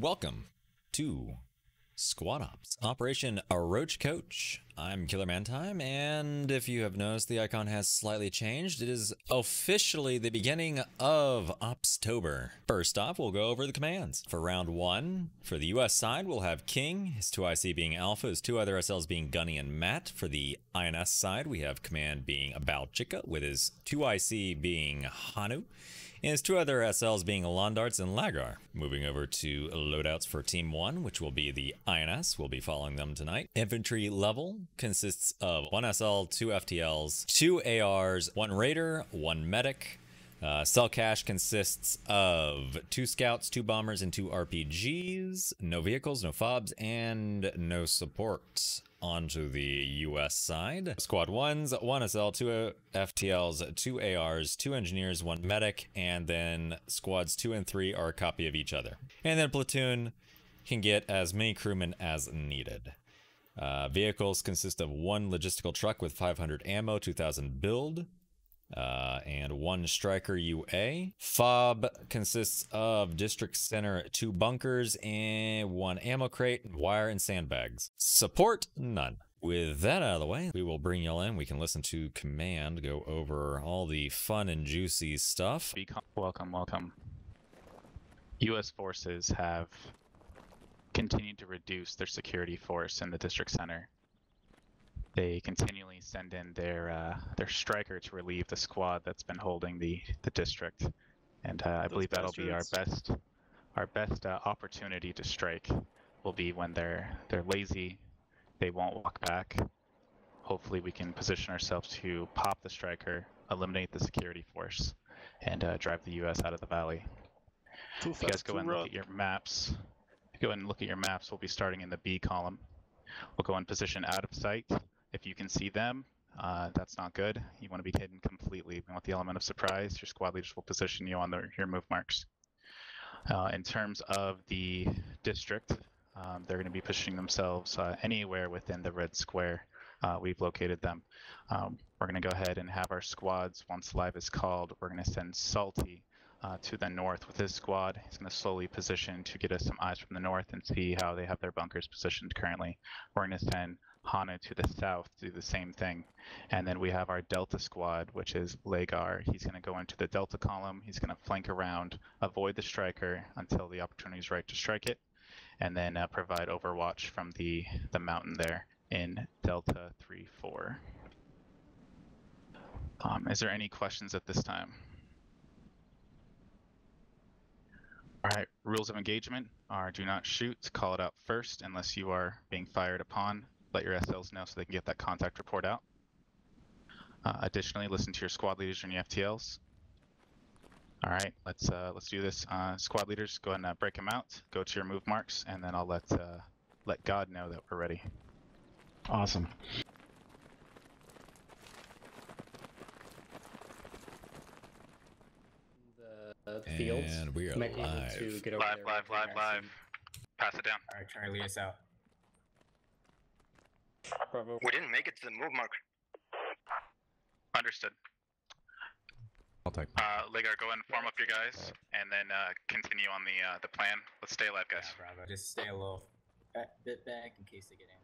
Welcome to Squad Ops, Operation Roach Coach. I'm Killermantime, and if you have noticed, the icon has slightly changed. It is officially the beginning of Opstober. First off, we'll go over the commands. For round one, for the US side, we'll have King, his 2IC being Alpha, his two other SLs being Gunny and Matt. For the INS side, we have command being Balchika, with his 2IC being Hanu and his two other SLs being Londarts and Lagar. Moving over to loadouts for Team 1, which will be the INS. We'll be following them tonight. Infantry level consists of one SL, two FTLs, two ARs, one Raider, one Medic, uh, cell cache consists of two scouts, two bombers, and two RPGs. No vehicles, no fobs, and no support. Onto the US side. Squad 1s, 1 SL, 2 FTLs, 2 ARs, 2 engineers, 1 medic, and then squads 2 and 3 are a copy of each other. And then platoon can get as many crewmen as needed. Uh, vehicles consist of one logistical truck with 500 ammo, 2000 build, uh, and one Stryker UA. Fob consists of district center, two bunkers, and one ammo crate, wire, and sandbags. Support, none. With that out of the way, we will bring y'all in. We can listen to command go over all the fun and juicy stuff. Welcome, welcome. U.S. forces have continued to reduce their security force in the district center they continually send in their uh, their Stryker to relieve the squad that's been holding the the district, and uh, I believe that'll be our best our best uh, opportunity to strike will be when they're they're lazy, they won't walk back. Hopefully, we can position ourselves to pop the Stryker, eliminate the security force, and uh, drive the U.S. out of the valley. Too you guys go and look at your maps, go ahead and look at your maps. We'll be starting in the B column. We'll go in position out of sight if you can see them, uh, that's not good. You want to be hidden completely. We want the element of surprise. Your squad leaders will position you on the, your move marks. Uh, in terms of the district, um, they're going to be pushing themselves uh, anywhere within the red square. Uh, we've located them. Um, we're going to go ahead and have our squads, once live is called, we're going to send Salty uh, to the north with his squad. He's going to slowly position to get us some eyes from the north and see how they have their bunkers positioned currently. We're going to send Hanu to the south do the same thing. And then we have our Delta squad, which is Lagar. He's going to go into the Delta column. He's going to flank around, avoid the Stryker until the opportunity is right to strike it, and then uh, provide overwatch from the, the mountain there in Delta 3-4. Um, is there any questions at this time? All right, rules of engagement are do not shoot, call it out first unless you are being fired upon let your SLs know so they can get that contact report out. Uh, additionally, listen to your squad leaders and your FTLs. All right, let's uh, let's do this. Uh, squad leaders, go ahead and uh, break them out. Go to your move marks, and then I'll let uh, let God know that we're ready. Awesome. The fields. And we are live. To get over live, live, live, live. Pass it down. All right, Charlie, lead us out. Bravo. We didn't make it to the move mark. Understood. I'll take. Uh, Ligar, go and form up your guys, and then uh, continue on the uh, the plan. Let's stay alive, guys. Yeah, Bravo. Just stay a little bit back in case they get in.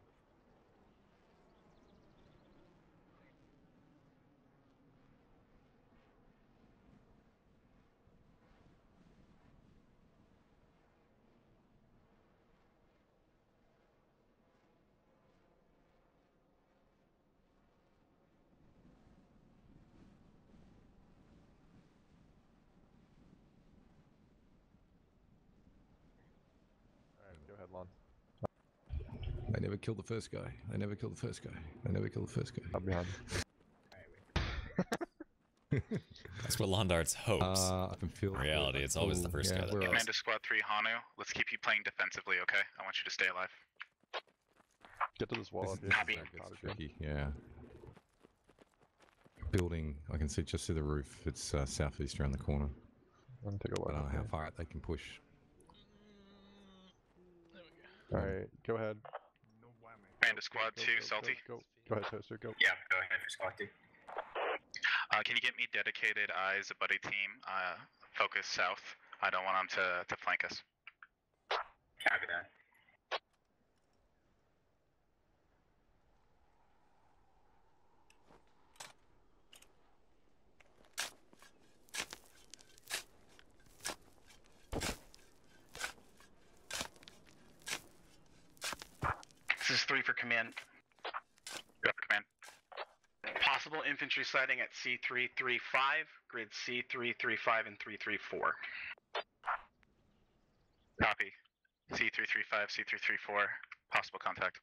They never killed the first guy. They never killed the first guy. They never killed the first guy. I'm behind. That's what Londarts hopes. Uh, I can feel In reality, it's always the first yeah, guy that we're. Commander Squad 3, Hanu, let's keep you playing defensively, okay? I want you to stay alive. Get to this wall. This, this here. is where it gets tricky, yeah. Building, I can see just see the roof. It's uh, southeast around the corner. I'm gonna take a I look. don't know how far out they can push. Alright, go ahead. Commander Squad Go, 2, go, Salty. Go, go. go ahead, Toaster, go. Yeah, go ahead for squad two. Uh, can you get me dedicated eyes, a buddy team, uh, focus south? I don't want them to, to flank us. Copy that. This is three for command. Go for command. Possible infantry sighting at C335, grid C335 and 334. Copy. C335, C334, possible contact.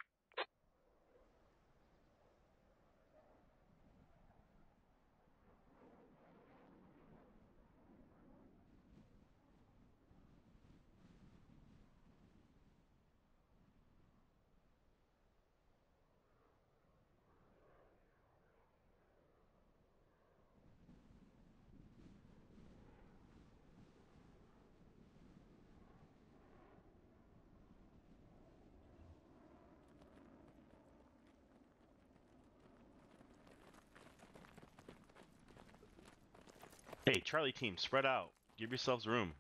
Hey, Charlie team, spread out. Give yourselves room.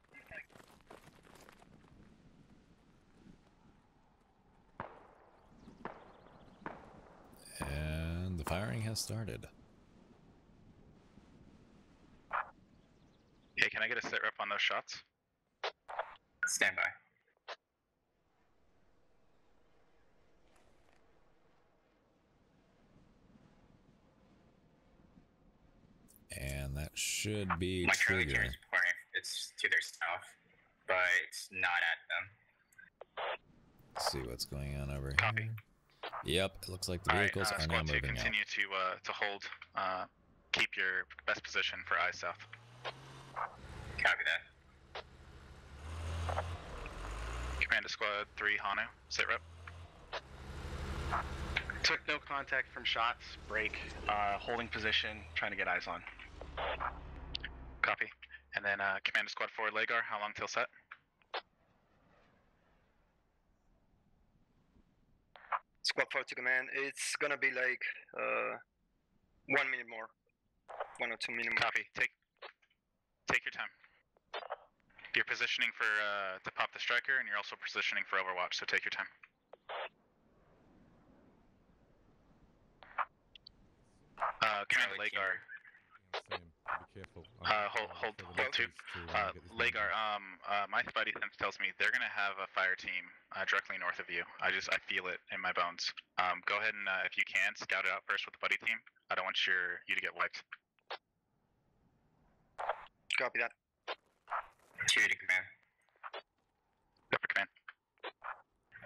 And the firing has started. Okay, can I get a sit rep on those shots? Stand by. And that should be My Charlie team is reporting it's to their south, but it's not at them. Let's see what's going on over Copy. here. Yep, it looks like the All right, vehicles uh, are now moving out. continue to uh, to hold. Uh, keep your best position for eye south. Copy that. Command to squad three, Hanu. Sit rep. Took no contact from shots, break, uh, holding position, trying to get eyes on. Copy. And then uh, command to squad four, Lagar. How long till set? Squad 4 to command. It's gonna be like uh, one minute more. One or two minutes more. Copy. Take take your time. You're positioning for uh, to pop the Stryker, and you're also positioning for Overwatch. So take your time. Uh, command Charlie team. Lagar. Sam, be careful. Uh, hold, hold, hold two. Uh, Lagar, um, uh, my spidey sense tells me they're gonna have a fire team uh, directly north of you. I just, I feel it in my bones. Um, go ahead and, uh, if you can, scout it out first with the buddy team. I don't want your you to get wiped. Copy that. Two to command. Go for command.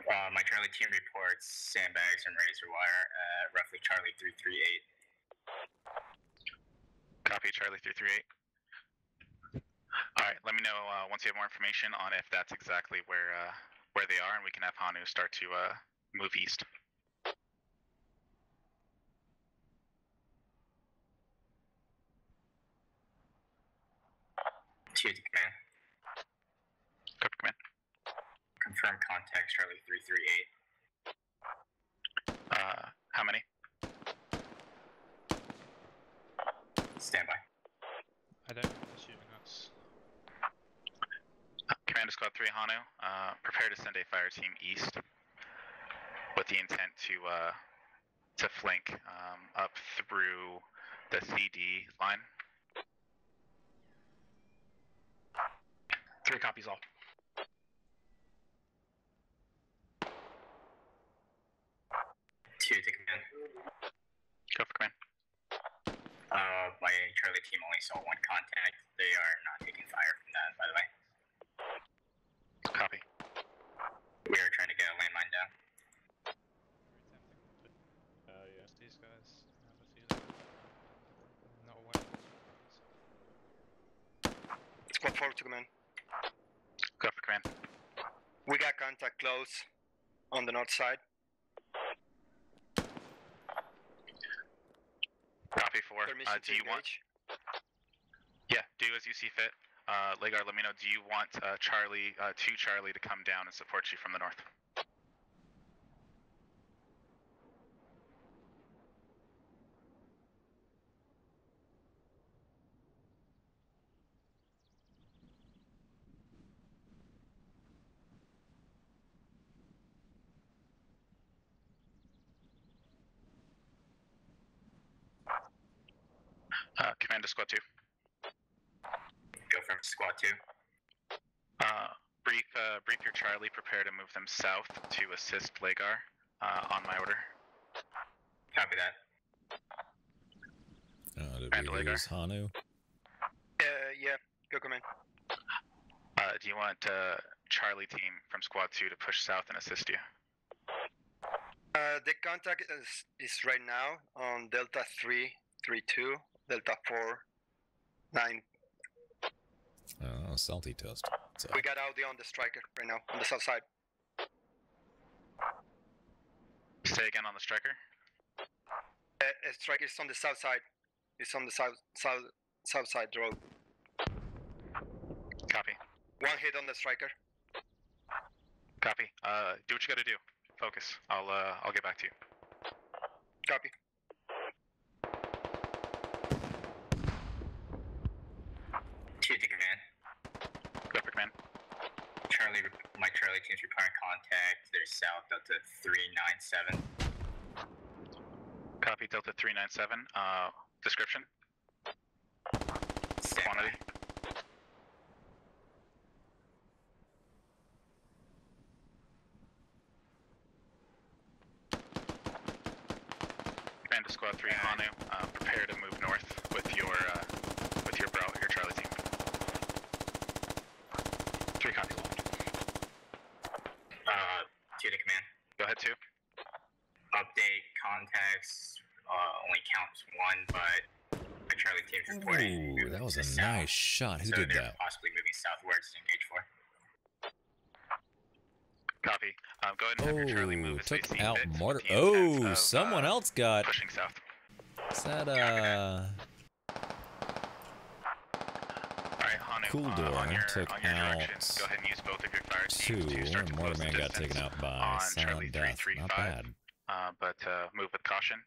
Uh, my Charlie team reports sandbags and razor wire at roughly Charlie 338. Copy, Charlie three three eight. All right, let me know uh, once you have more information on if that's exactly where uh, where they are, and we can have Hanu start to uh, move east. Two command. Command. Confirm contact Charlie 338. Uh, how many? Stand by. I don't assuming us. Uh, Commander Squad 3 Hanu, uh, prepare to send a fire team east with the intent to uh, to flank um, up through the CD line. Three copies all. Two to command. Go for command. My Charlie team only saw one contact. They are not taking fire from that, by the way. Copy. We are trying to get a landmine down. Uh, yes, these guys have a feeling. Not aware. Squad 4 to command. Go for command. We got contact close on the north side. Four. Uh, do you want? Yeah, do as you see fit. Uh, Lagar, let me know. Do you want uh, Charlie, uh, two Charlie, to come down and support you from the north? Command to Squad 2. Go from squad two. Uh, brief, uh, brief your Charlie. Prepare to move them south to assist Lagar uh, on my order. Copy that. Oh, did And we Lagar. lose Hanu? Uh, yeah, go command. Uh, do you want uh, Charlie team from Squad 2 to push south and assist you? Uh, the contact is, is right now on Delta 332, Delta 4, 9. Oh, salty toast. So, We got Audi on the Stryker right now, on the south side. Say again on the Stryker. Uh, uh, Stryker is on the south side. It's on the south, south, south side road. Copy. One hit on the Stryker. Copy. Uh, do what you gotta do. Focus. I'll uh, I'll get back to you. Copy. Two to command. Go for command. Charlie, my Charlie team's requiring contact. They're south Delta 397. Copy. Delta 397. Uh, description. Stand Quantity. Command to Squad 3 Hanu. Uh, prepare to move north with your uh, with your bro your Charlie team. Three copy. Uh, two to command. Go ahead two. Update contacts. Uh, only counts one, but my Charlie team's reporting. Ooh, that was a south. nice shot. Who so did that? possibly moving southwards to engage for. Copy. Um, go ahead and have your Charlie Oh, move took out mortar. the intent Oh, of, someone uh, else got. pushing south. Is that uh? Alright, Hanu, Cool uh, Door on your, took on your direction, out go ahead and use both of your fire Two. teams to start to close the Mortarman got taken out by silent death. 335. Not bad. Uh, but uh, move with caution.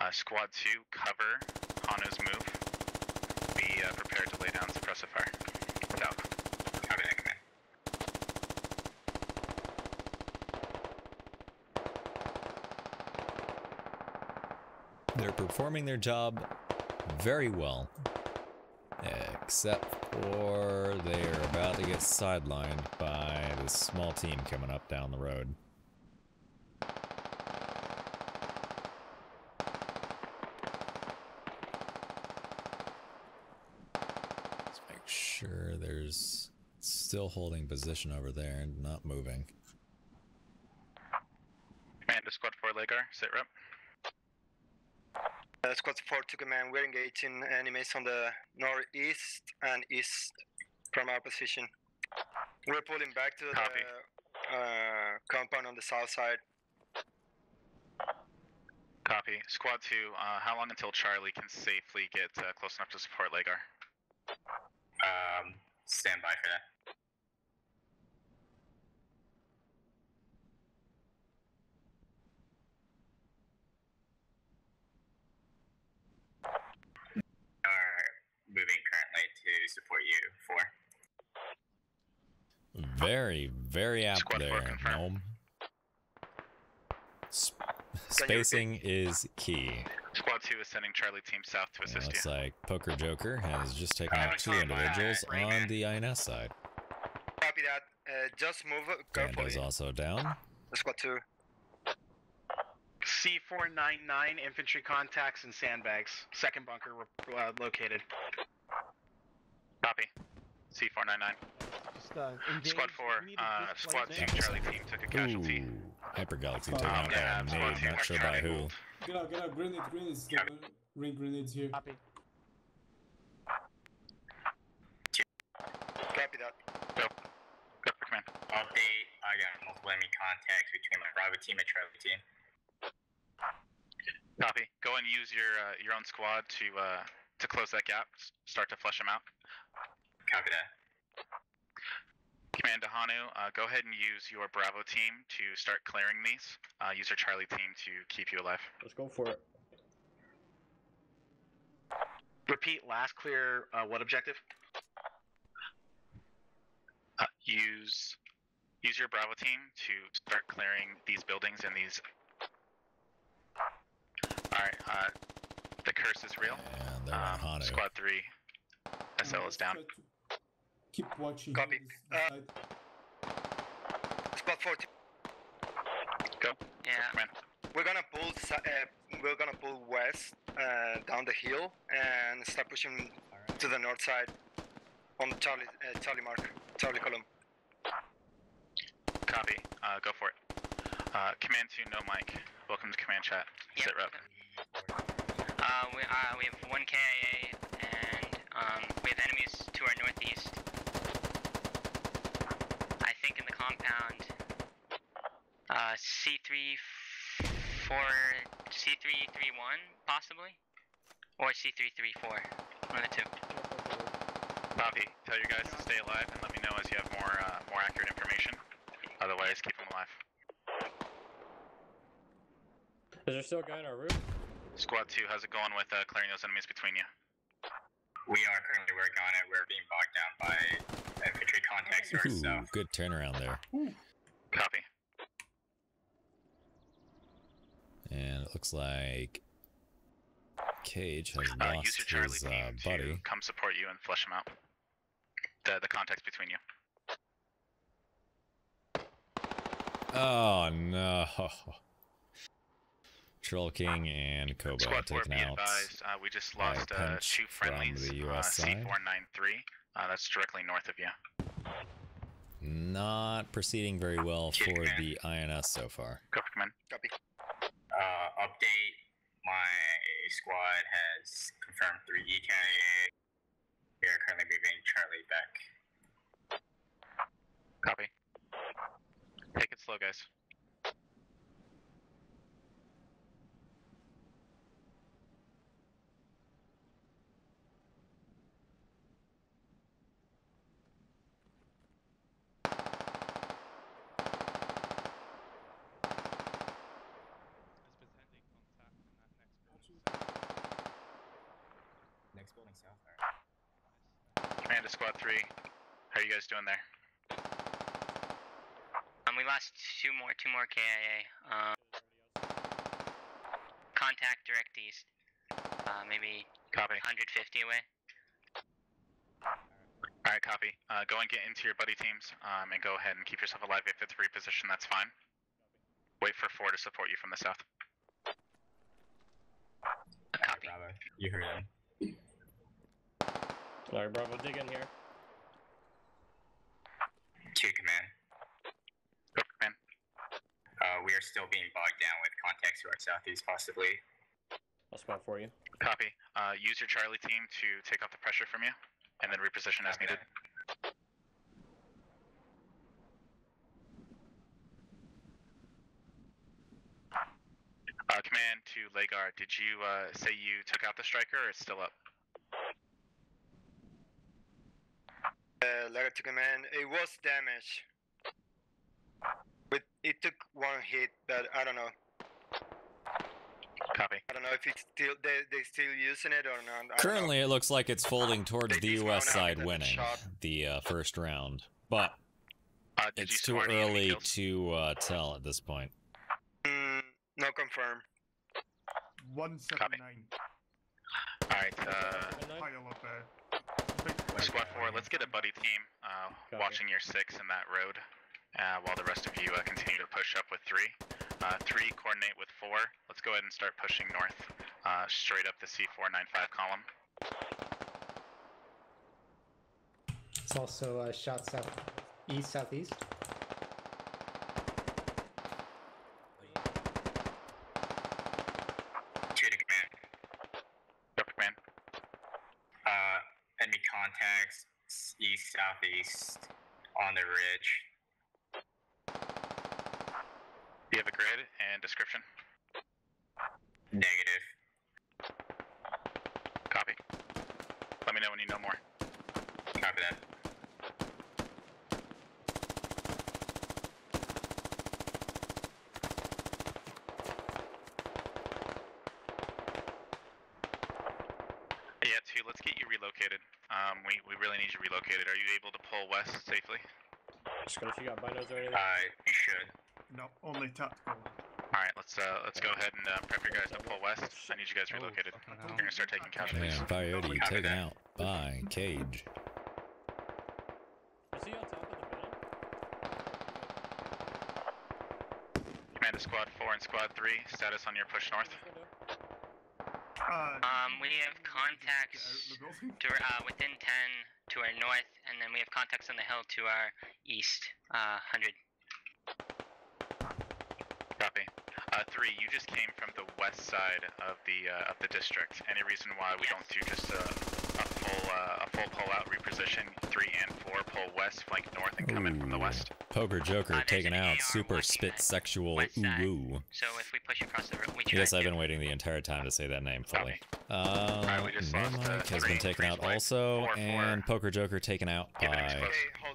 Uh, squad 2, cover Hanu's move. Be uh, prepared to lay down suppressive fire. South. Copy that command. They're performing their job very well. Except for they're about to get sidelined by this small team coming up down the road. Let's make sure there's still holding position over there and not moving. Command to squad 4, Lagar. Sit rep. Uh, squad 4 to command. We're engaging enemies on the northeast and east from our position. We're pulling back to Copy. the uh, compound on the south side. Copy. Squad 2, uh, how long until Charlie can safely get uh, close enough to support Lagar? Um, stand by for that. Are moving currently to support you four. Very, very apt Squad there. Gnome. Sp- spacing is key. Squad 2 is sending Charlie team south to assist looks you. like Poker Joker has just taken Uh, out two individuals on the INS side. Copy that. Uh, just move Bando's carefully. also down. Squad 2. C499 infantry contacts and sandbags. Second bunker uh, located. Copy. C499. Uh. Squad 4, We need to uh, Squad 2 Charlie team took a casualty. Ooh, Hyper Galaxy Oh, taken out yeah, by a nade, not sure by who. Get out, get out. Grenade, grenades. Ring grenades here. Copy. Copy that. Go for command. Update. I got multiple enemy contacts between my Bravo team and Charlie team. Copy. Go and use your uh, your own squad to uh, to close that gap. Start to flush them out. Copy that. Command to Hanu, uh, go ahead and use your Bravo team to start clearing these. Uh, use your Charlie team to keep you alive. Let's go for it. Repeat last clear. Uh, what objective? Uh, use use your Bravo team to start clearing these buildings and these. All right. Uh, the curse is real. And they're Um, squad 3, SL is down. Try to Keep watching. Copy. this- this Uh. Spot 40. Go. Yeah. Command. We're gonna pull. Uh, we're gonna pull west uh, down the hill and start pushing to the north side on Charlie uh, Charlie Mark Charlie column. Copy. Uh, go for it. Uh, command 2, no mic. Welcome to command chat. Yeah. Sit rep. Uh, we, uh, we have one KIA and um, we have enemies to our northeast. I think in the compound. Uh, C3 4 C331 possibly, or C334. One of the two. Copy. Tell your guys to stay alive and let me know as you have more uh, more accurate information. Otherwise, keep them alive. Is there still a guy on our roof? Squad 2, how's it going with uh, clearing those enemies between you? We are currently working on it. We're being bogged down by infantry contacts to Ooh, south. good turnaround there. Copy. And it looks like Cage has Uh, lost your Charlie his uh, buddy. come support you and flush them out. The the contacts between you. Oh no. Troll King and Cobra Squad taken out. advised, uh, we just lost uh, two from friendlies. the uh, US side. C493. Uh, that's directly north of you. Not proceeding very well Check for man. the INS so far. Copy, command. Copy. Uh, update. My squad has confirmed three E EKIA. We are currently moving Charlie back. Copy. Take it slow, guys. There's been pending contact in that next building. Next building south. Command to Squad 3. How are you guys doing there? Um, we lost two more, two more KIA. Um, contact direct east. Uh, maybe Copy. 150 away. Alright, copy. Uh, go and get into your buddy teams, um, and go ahead and keep yourself alive if it's reposition, that's fine. Wait for 4 to support you from the south. Copy. Bravo. You heard him. Alright, Bravo, dig in here. To command. Go, command. Uh, we are still being bogged down with contacts to our southeast, possibly. I'll spot for you. Copy. Uh, use your Charlie team to take off the pressure from you, and then reposition as needed. Uh, command to Lagar, did you uh, say you took out the Stryker, or it's still up? Uh, letter to command. It was damaged. But it took one hit, but I don't know. Copy. I don't know if it's still they they still using it or not. I know. Currently, it looks like it's folding towards They the US side winning the uh, first round, but Uh, it's too score any enemy early to uh, tell at this point. Mm, no confirm. 179. Alright, uh, Pile up there. Squad 4, let's get a buddy team uh, watching your 6 in that road, uh, while the rest of you uh, continue to push up with 3. Uh, 3, coordinate with 4. Let's go ahead and start pushing north, uh, straight up the C495 column. It's also uh, shot south, east, southeast. To the command. Go, command. Uh, enemy contacts s- on the ridge. Do you have a grid and description? Negative. Copy. Let me know when you know more. Copy that. Yeah, 2, let's get you relocated. Um, we, we really need you relocated. Are you able to pull west safely? If you got binos or anything. Uh, you should. No, only tactical. Alright, Alright, let's uh let's go ahead and uh, prep your guys to pull west. I need you guys relocated. We're gonna start taking casualties. Man, Coyote Copy taken that. out by Cage. Is he on top of the building? Command to squad four and squad three. Status on your push north. Uh, Um, we have contacts to, uh, within 10 to our north, and then we have contacts on the hill to our east, uh, 100. Copy. Uh, three. You just came from the west side of the uh, of the district. Any reason why we don't do just a, a full uh, a full pull out reposition? Three and four pull west, flank north, and come in from the west. Poker Joker Uh, taken out. AR Super spit sexual. west side. ooh. So if we push across the road, we try Yes, I've been waiting the entire time to say that name fully. Uh, Alright, we just lost, uh, Mike has three- been taken out also, Four, four. and Poker Joker taken out Give it by. explosive. Okay,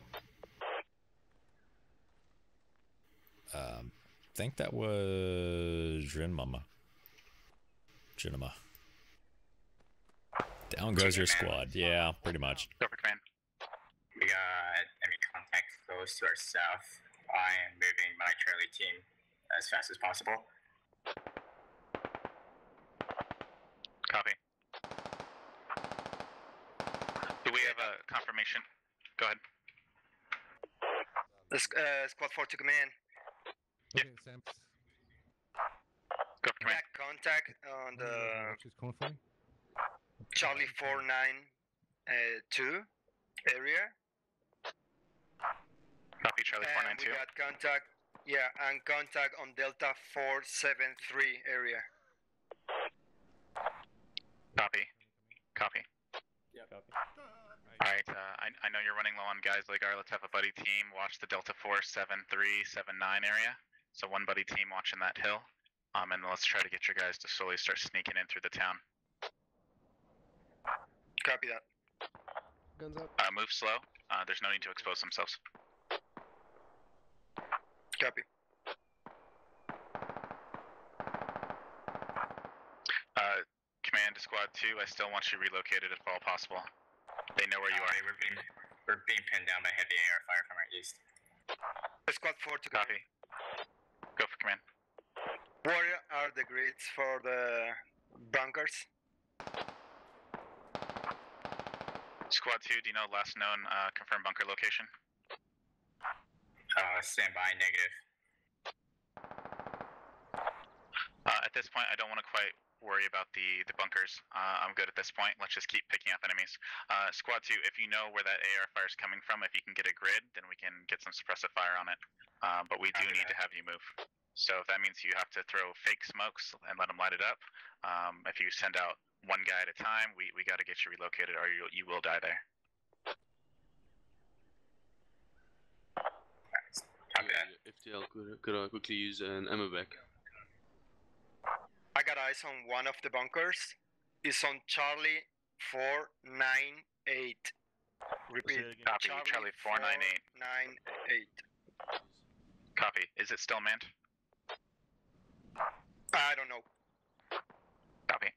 hold. Um, think that was Drin Mama. Jinama. Down goes your squad. Yeah, pretty much. Go for command. We got enemy contact close to our south. I am moving my Charlie team as fast as possible. Copy. Do we have a confirmation? Go ahead. The sc- uh, squad 4 to command. Okay, Sam. Go for command. Back contact on the Watch this corner for me. Charlie 49 uh, 2 area. Copy, Charlie four nine And we two. got contact, yeah, and contact on Delta 473 area. Copy. Copy. Yeah. Copy. Alright, uh, I, I know you're running low on guys, Ligar. Let's have a buddy team watch the Delta 47379 area. So one buddy team watching that hill. Um, and let's try to get your guys to slowly start sneaking in through the town. Copy that. Guns up. Uh, move slow. Uh, there's no need to expose themselves. Copy. Uh, command to squad two, I still want you relocated if all possible. They know where you are. We're being we're being pinned down by heavy AR fire from our east. Squad 4 to command. Copy. Go for command. Where are the grids for the bunkers? Squad two, do you know last known uh, confirmed bunker location? Uh, stand by, negative. Uh, at this point, I don't want to quite worry about the the bunkers. Uh, I'm good at this point. Let's just keep picking up enemies. Uh, squad two, if you know where that AR fire is coming from, if you can get a grid, then we can get some suppressive fire on it. Uh, but we do Copy need that. to have you move. So if that means you have to throw fake smokes and let them light it up, um, if you send out one guy at a time, we, we got to get you relocated, or you you will die there. Copy that. FTL could, could I quickly use an ammo back? I got eyes on one of the bunkers. It's on Charlie 498. Repeat. Copy, Charlie 498. 498. Copy. Is it still manned? I don't know. Copy.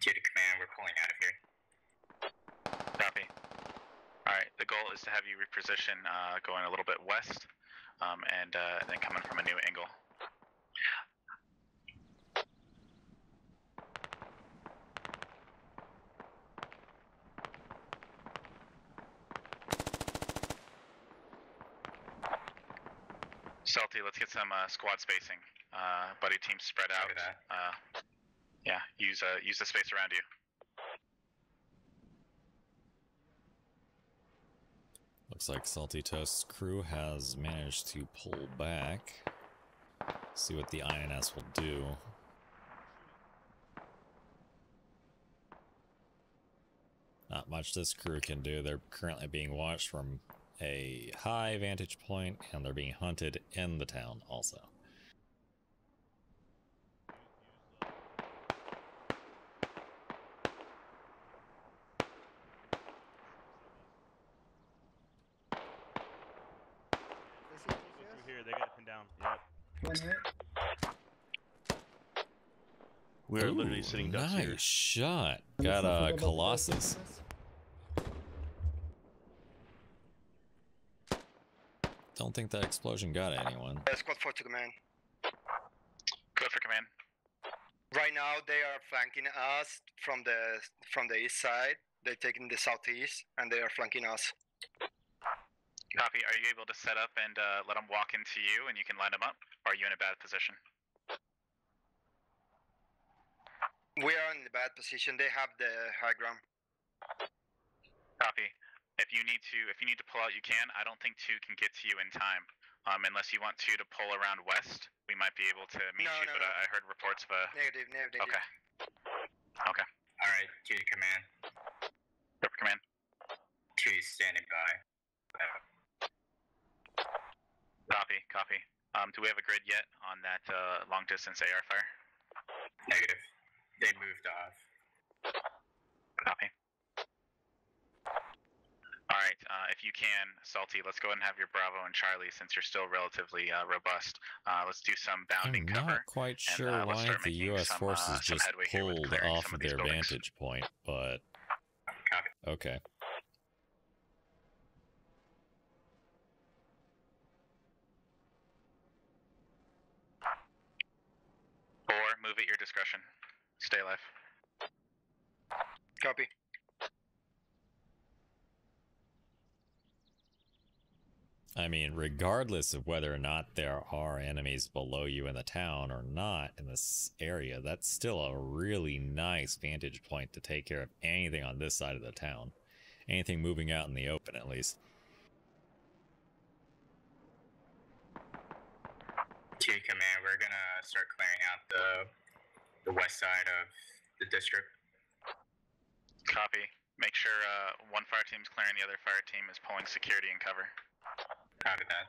Two to command, we're pulling out of here. Copy. Alright, the goal is to have you reposition uh, going a little bit west um, and, uh, and then coming from a new angle. Salty, let's get some uh, squad spacing. Uh, buddy teams spread out. Uh, yeah, use uh, use the space around you. Looks like Salty Toast's crew has managed to pull back. See what the INS will do. Not much this crew can do. They're currently being watched from a high vantage point, and they're being hunted in the town also. Here, they got pinned down. Yep. We are literally sitting ducks nice here. shot. Got a Colossus. Don't think that explosion got anyone. Uh, squad 4 to command. Code for command. Right now they are flanking us from the from the east side. They're taking the southeast and they are flanking us. Copy. Are you able to set up and uh, let them walk into you and you can line them up? Or are you in a bad position? We are in a bad position. They have the high ground. Copy. If you need to, if you need to pull out, you can. I don't think two can get to you in time, um, unless you want two to pull around west. We might be able to meet No, you, no, but no. I I heard reports of a. Negative, negative. Okay. Okay. Alright, two to command. Code for command. Two standing by. Copy. Copy. Um, do we have a grid yet on that uh, long distance AR fire? Negative. They moved off. Copy. All right. Uh, if you can, Salty, let's go ahead and have your Bravo and Charlie, since you're still relatively uh, robust. Uh, let's do some bounding I'm cover. not quite and, sure uh, why the making U.S. some, forces uh, just headway here with pulled off of of their buildings. vantage point, but okay. Or move at your discretion. Stay alive. Copy. I mean, regardless of whether or not there are enemies below you in the town or not in this area, that's still a really nice vantage point to take care of anything on this side of the town. Anything moving out in the open, at least. Two command, we're gonna start clearing out the the west side of the district. Copy. Make sure uh, one fire team's clearing, the other fire team is pulling security and cover. Copy that.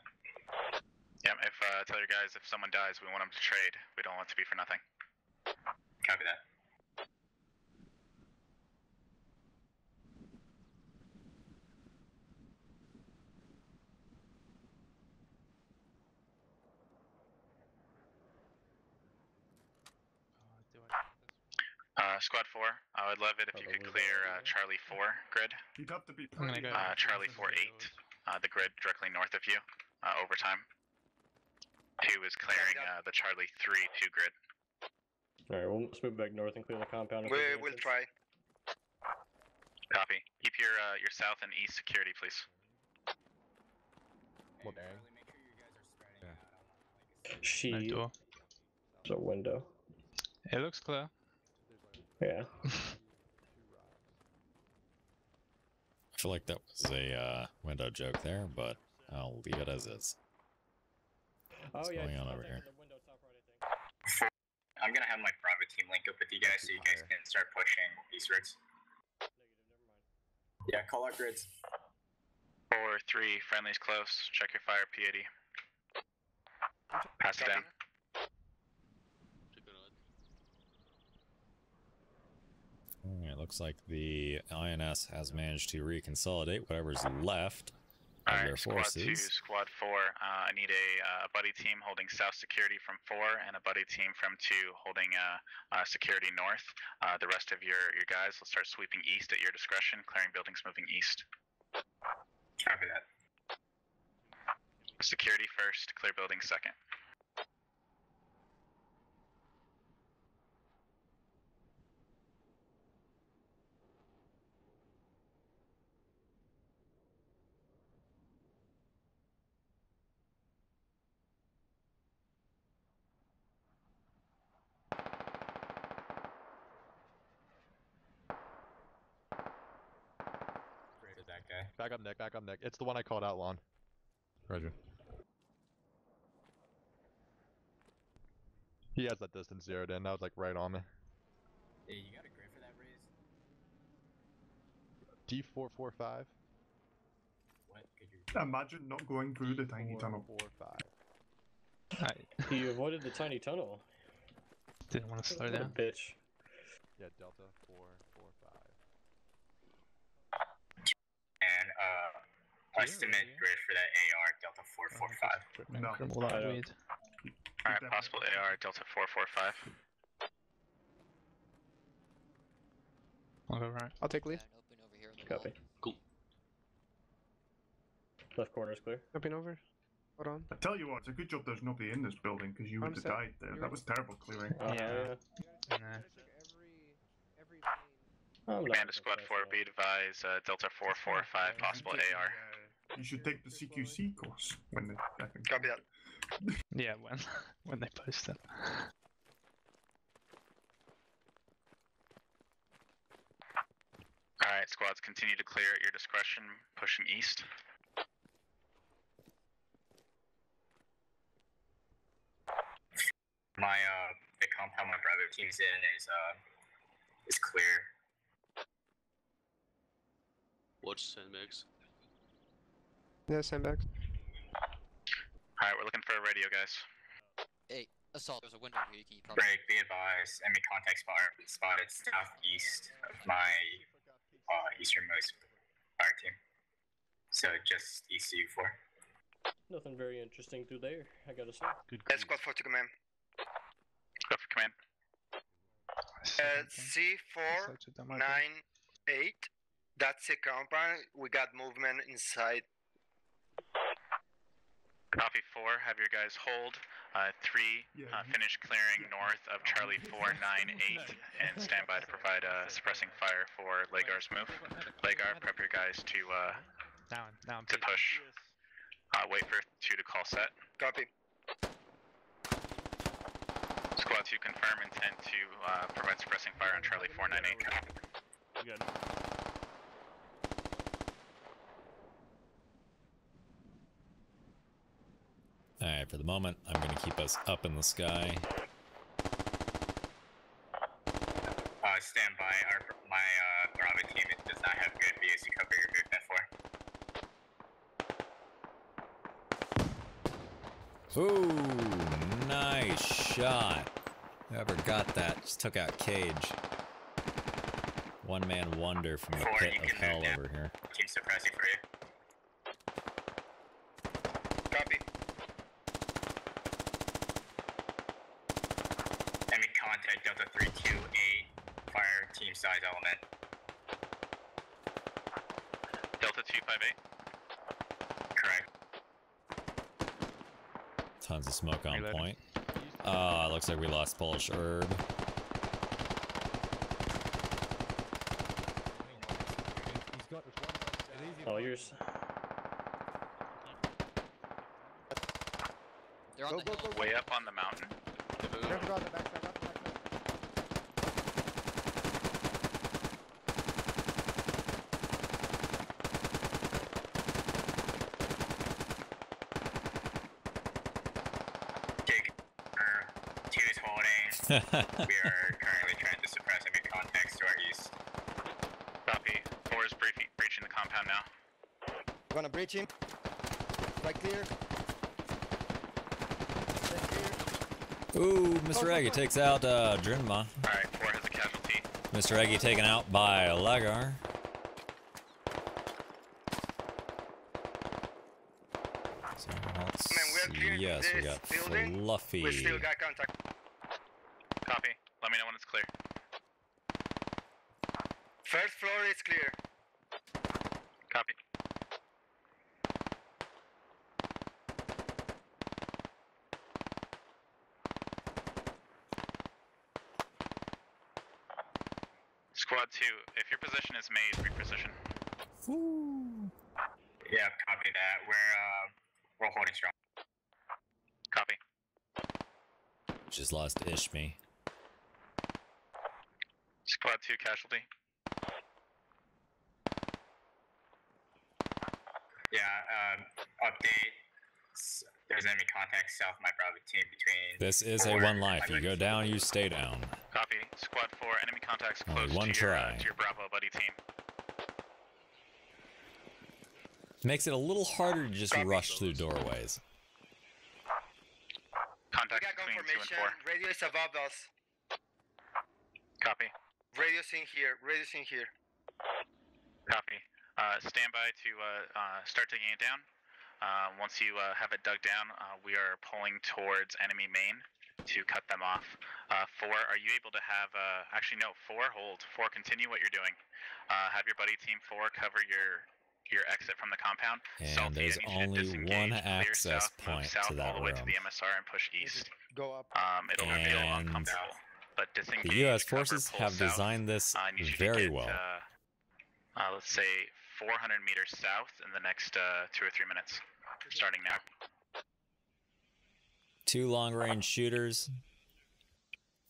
Yeah, if uh, tell your guys if someone dies, we want them to trade. We don't want it to be for nothing. Copy that. Uh, squad four, I would love it if you could clear uh, Charlie four grid. You'd have to be I'm gonna pretty go- Uh, Charlie four eight, uh, the grid directly north of you, uh, overtime. Two is clearing uh, the Charlie three two grid. Alright, we'll let's move back north and clear the compound. and we'll entrance. try. Copy. Keep your uh, your south and east security, please. What? She. No door. There's a window. It looks clear. Yeah. I feel like that was a uh, window joke there, but I'll leave it as is. Oh What's yeah. going on over here? in the window top right, I think. I'm gonna have my Bravo team link up with you guys so you guys can start pushing these eastwards. Yeah, call out grids. Four three, friendly's close. Check your fire, P80. Pass it down. Alright, it looks like the INS has managed to reconsolidate whatever's left of Alright, their squad two, forces. squad four. Uh, I need a uh, buddy team holding south security from four, and a buddy team from two holding uh, uh, security north. Uh, the rest of your your guys will start sweeping east at your discretion, clearing buildings moving east. Copy that. Security first, clear buildings second. Nick. Back up, Nick. It's the one I called out, Lon. Roger. He has that distance zeroed in. That was like right on me. Hey, you got a grid for that raise? D four four five. What? Could you? Imagine not going through the tiny tunnel. Four five. You avoided the tiny tunnel. Didn't want to slow down. bitch. Yeah, Delta four four five. And uh, estimate grid for that AR Delta 445. No. Crumble that weed. Alright, possible AR Delta 445. I'll go right. I'll take lead. Open over here Copy. wall. Cool. Left corner is clear. Jumping over. Hold on. I tell you what, it's a good job there's nobody in this building because you would have died there. You're That was terrible clearing. Uh, Yeah. Nah. I'm not Commander Squad 4, be advised, uh, Delta 445, possible AR. You should take the CQC course when they back in. Copy that. Yeah, when when they post it. Alright, squads, continue to clear at your discretion, pushing east. My uh, the compound my brother team's in is uh, is clear. Watch sandbags. Yeah, sandbags. Alright, we're looking for a radio, guys. Hey, assault. There's a window here. You can probably. Break, be advised. Enemy contact spot spotted southeast of my uh, easternmost fire team. So just east of you four. Nothing very interesting through there, I gotta say. Good. Uh, squad 4 to command. Go for command. Uh, C498. That's the compound. We got movement inside. Copy 4, have your guys hold. Uh, 3, Yeah, uh, finish clearing north of Charlie 498 and stand by to provide uh, suppressing fire for Lagar's move. Lagar, prep your guys to uh, Now, now I'm to push. Uh, wait for 2 to call set. Copy. Squad 2 confirm intent to uh, provide suppressing fire on Charlie 498. We got for the moment, I'm going to keep us up in the sky. Uh, stand by. Our my uh, Bravo team does not have good VOC cover your movement for. Ooh, nice shot. Whoever got that just took out Cage. One man wonder from the Four, pit of hell over here. Team suppressing for you. Copy. Enemy contact Delta 328. Fire team size element. Delta 258. Correct. Tons of smoke on Reloading. point. Ah, looks like we lost Polish Herb. He's got this one. An easy All yours. They're on Go, the go, go, go. Way up on the mountain. Careful, go on the backside, on the backside. Dig. Er, two is holding. We are currently trying to suppress enemy contacts to our east. Copy. 4 is briefing, breaching the compound now. Gonna breach him. Right clear. Left clear. Ooh, Mr. Eggy takes out uh, Drinma. Alright, 4 has a casualty. Mr. Eggy taken out by Lagar. So let's Man, we're see. clearing Yes, we got building. Fluffy. We still got contact. Copy. Let me know when it's clear. First floor is clear. Copy. Squad 2, if your position is made, reposition. Yeah, copy that. We're uh, we're holding strong. Copy. Just lost Ishmi. Squad 2 casualty. Yeah. Um, update. There's enemy contact south of my Bravo team between. This is a one life. You go down, you stay down. Copy. Squad 4, enemy contacts Only close one to, your, uh, try. to your Bravo buddy team. Makes it a little harder to just rush through doorways. We Contacts got between 2 and confirmation. 4. Radio is above us. Copy. Radio's in here. Radio's in here. Copy. Uh, stand by to uh, uh, start taking it down. Uh, once you uh, have it dug down, uh, we are pulling towards enemy main to cut them off. Uh, four, are you able to have? Uh, actually, no. Four, hold. Four, continue what you're doing. Uh, have your buddy team four cover your your exit from the compound. And Salty, there's I need you to only one access south, point south to that all the way to the MSR and push east. Go up. Um, it'll reveal And uncomfortable. But disengage. The U.S. forces pull have south. designed this Uh, I need you to very get, well. Uh, uh, let's say 400 meters south in the next uh, two or three minutes, starting now. Two long range shooters,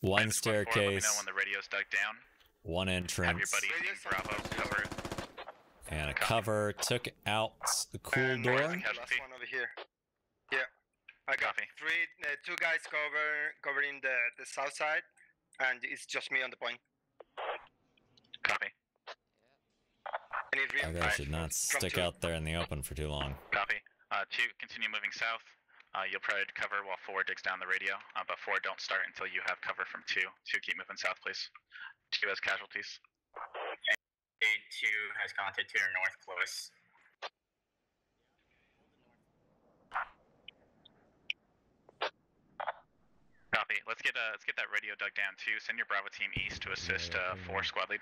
one And let me know staircase, when the radio's dug down. one Have your entrance, buddy Team Bravo cover. And a cover took out the cool And door. Last one over here. Yeah. I got Copy. three, uh, two guys cover covering the the south side, and it's just me on the point. Copy. And it That really guy should not stick out there in the open for too long. Copy. Uh, two, continue moving south. Uh, you'll provide cover while four digs down the radio, uh, but four don't start until you have cover from two. Two, keep moving south, please. Two has casualties. A2 has contact to your north close. Copy. Let's get uh, let's get that radio dug down too. Send your Bravo team east to assist uh, four squad lead.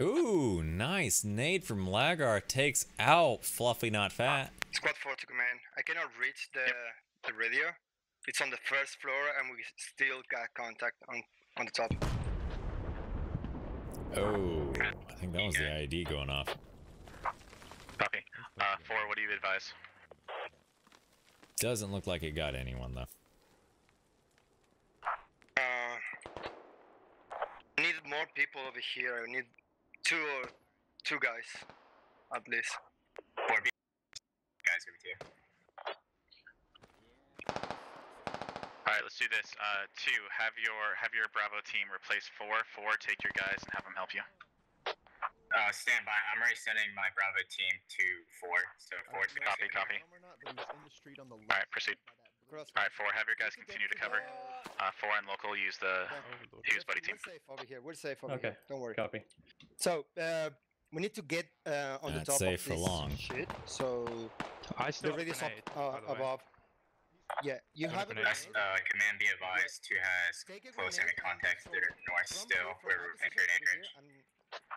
Ooh, nice nade from Lagar takes out Fluffy Not Fat. Squad four to command. I cannot reach the the radio. It's on the first floor, and we still got contact on on the top. Oh, I think that was the ID going off. Copy. Uh, four, what do you advise? Doesn't look like it got anyone though. Uh, I need more people over here. I need two or two guys, at least. Four B. Guys, over to you. Right, let's do this. Uh, two, have your have your Bravo team replace four. Four, take your guys and have them help you. Uh, stand by. I'm already sending my Bravo team to four. So four. Copy, copy. All right, proceed. All right, four, have your guys continue to cover. Uh, four and local use the use buddy team. We're safe over here. We're safe over Okay. here. Don't worry. Copy. So uh, we need to get uh, on Not the top safe of for this long. shit. So I still the have radius grenade, up uh, the way. above. Yeah, you I have a have it. grenade. That's, uh, command be advised. Two has close enemy contact to their north still. Where we're entering range.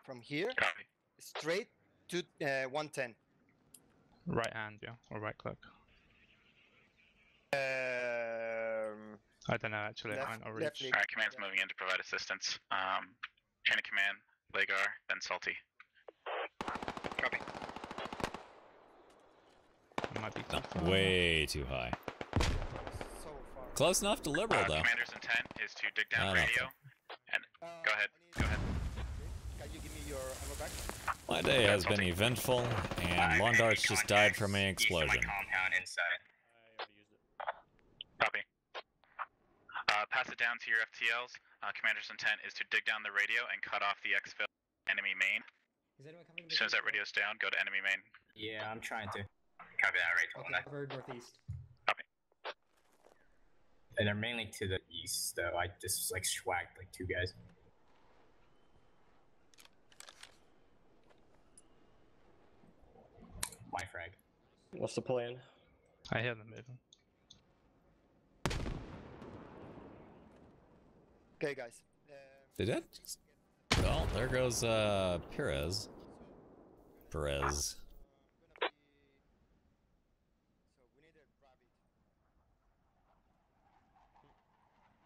From here, Copy. straight to uh, 110. Right hand, yeah, or right click. Um, I don't know actually. Left- I might not reach. All right, command's moving in to provide assistance. Um, chain of command, Lagar, then Salty. Copy. Might be No, too far. way too high. So far. Close enough to liberal Uh, though. commander's intent is to dig down don't radio. And Uh, go ahead. Go ahead. Can you give me your ammo back? My day has been eventful, and Londarts just died from an East my explosion. compound inside. Copy. Uh, pass it down to your FTLs. Uh, commander's intent is to dig down the radio and cut off the exfil enemy main. Is anyone coming? As soon as that radio's down, go to enemy main. Yeah, I'm trying to. Copy that right, Okay, Tolna. covered northeast. And they're mainly to the east, though. I just like swagged like two guys. My frag. What's the plan? I hear them moving. Okay, guys. Uh, Did that? just- Well, there goes uh Perez. Perez. so we need a rabbit.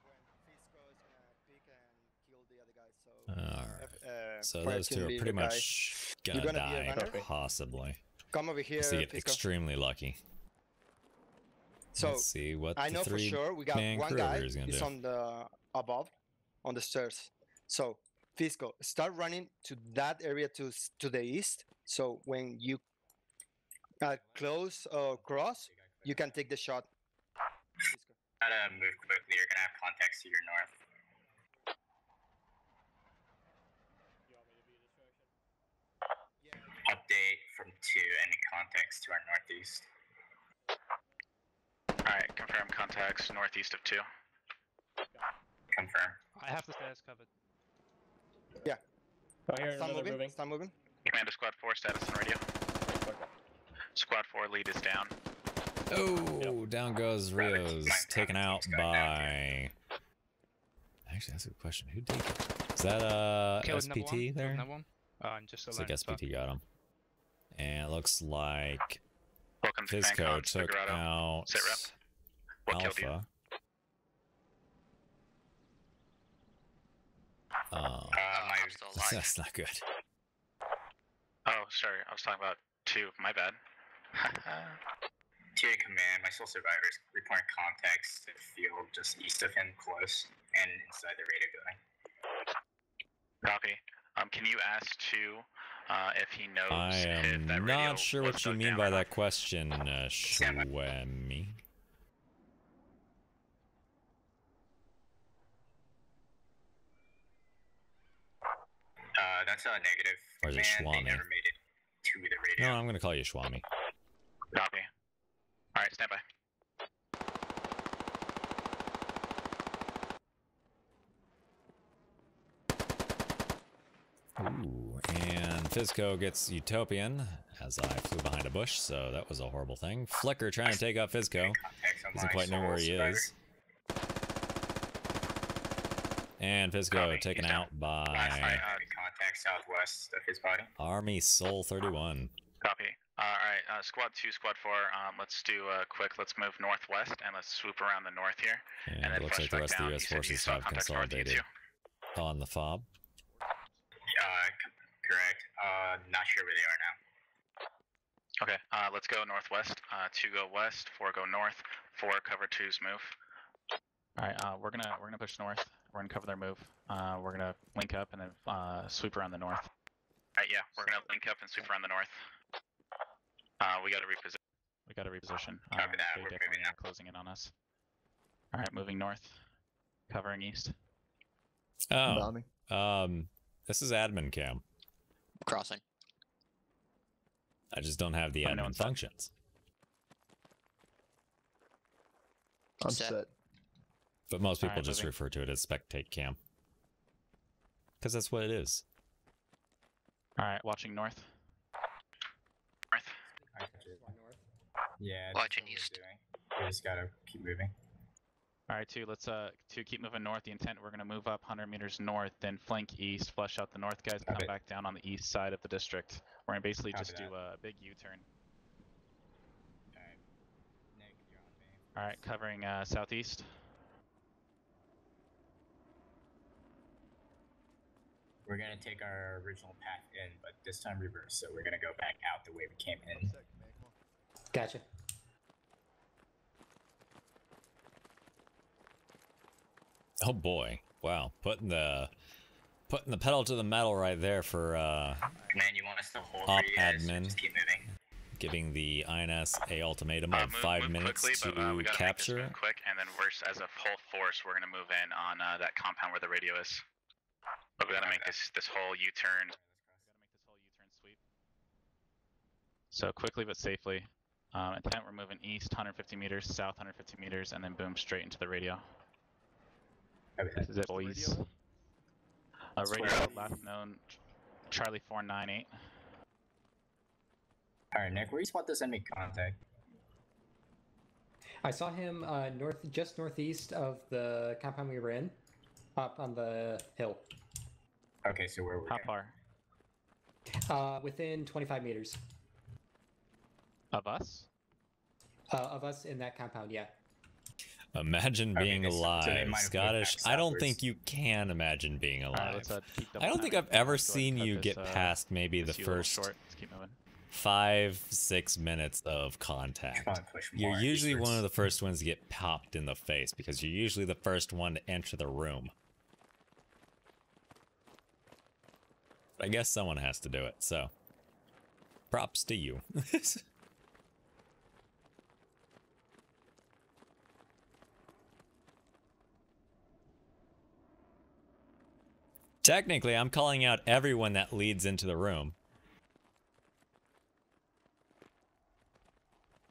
When Fisco's gonna pick and kill the other guy. So. Alright. uh, So those two are pretty much gonna, gonna die, possibly. Come over here, Unless they get Fisco. extremely lucky. So Let's see what I the know for sure we got one guy over is gonna is do. on the above, on the stairs. So Fisco, start running to that area to to the east. So when you uh, close or cross, you can take the shot. Fisco. Gotta move quickly. You're gonna have contacts to your north. Update from two. Any contacts to our northeast? Alright, confirm contacts northeast of two. Confirm. I have the status covered. I hear Start another moving. moving. Start moving. Commander Squad 4, status on radio. Squad 4 lead is down. Oh, down goes Rios, taken out by. Actually, that's a good question. Who did? Is that uh Killed one, SPT killed there? number one. Uh, I'm just Looks like alone, but- SPT got him. And it looks like Welcome to Fisco Fancon, took Figurado. out Sit rep. What killed you? Alpha. Oh, Uh, my that's not good. Oh, sorry. I was talking about two. My bad. Tier command, my sole survivors reporting contacts to the field just east of him, close, and inside the radar building. Copy. Um, can you ask two uh, if he knows I if am that not sure what you mean by that question, uh, Shwemi. Uh, that's a negative Or is it Schwami? never made it to the radio. No, I'm gonna call you Shwami. Copy. All right, stand by. Ooh, and Fisco gets Utopian as I flew behind a bush, so that was a horrible thing. Flicker trying to take out Fisco. Doesn't quite know where he is. And Fisco taken out by uh, southwest of his body. Army Soul 31. Copy. All right, uh, squad two, squad four. Um, let's do uh, quick. Let's move northwest and let's swoop around the north here. And it looks like the rest of the U.S. You said you forces have contacts north, you consolidated on the fob. Uh, correct. Uh, not sure where they are now. Okay, uh, let's go northwest. Uh, two go west, four go north. Four cover two's move. All right, uh, we're gonna we're gonna push north. We're gonna cover their move. Uh, we're gonna link up and then uh, sweep around the north. All right, yeah, we're gonna link up and sweep around the north. Uh, we gotta reposition. We gotta reposition. Uh, Copy that, they we're moving are closing in on us. All right, moving north, covering east. Oh, um, this is admin cam. Crossing. I just don't have the Let me know admin when it's done. functions. I'm set. But most people Alright, just moving. refer to it as spectate cam. Because that's what it is. All right, watching north. North. Yeah. Watching east. We just gotta keep moving. All right, two. Let's uh, two keep moving north. The intent we're gonna move up 100 meters north, then flank east, flush out the north guys, and come back down on the east side of the district. We're gonna basically Copy just that. do a big U-turn. Alright. Nick, you're on me. All right, covering uh, southeast. We're gonna take our original path in, but this time reverse. So we're gonna go back out the way we came in. Gotcha. Oh boy. Wow. Putting the putting the pedal to the metal right there for uh Command, you want us to hold Op for you guys, admin. Just keep moving. giving the INS a ultimatum Uh, of move- five move minutes quickly, but, uh, we to make this capture. quick, and then we're as a whole force, we're gonna move in on uh, that compound where the radio is. But we gotta make this this whole U-turn. So quickly but safely. Um, intent we're moving east 150 meters, south 150 meters, and then boom straight into the radio. This is it, boys. Uh, radio last known Charlie 498. Alright, Nick, where do you want this enemy contact? I saw him uh, north, just northeast of the compound we were in, up on the hill, Okay, so where were we're How far? uh, within 25 meters Of us? uh, of us in that compound. Yeah. Imagine being they s- so they alive, might have Scottish. I don't think you can imagine being alive. Alright, uh, I don't think I've ever seen you get past maybe the this U a little first short. Let's keep moving. five, six minutes of contact. Try You're usually one of the first ones to get popped in the face because you're usually the first one to enter the room. I guess someone has to do it, so props to you. Technically, I'm calling out everyone that leads into the room.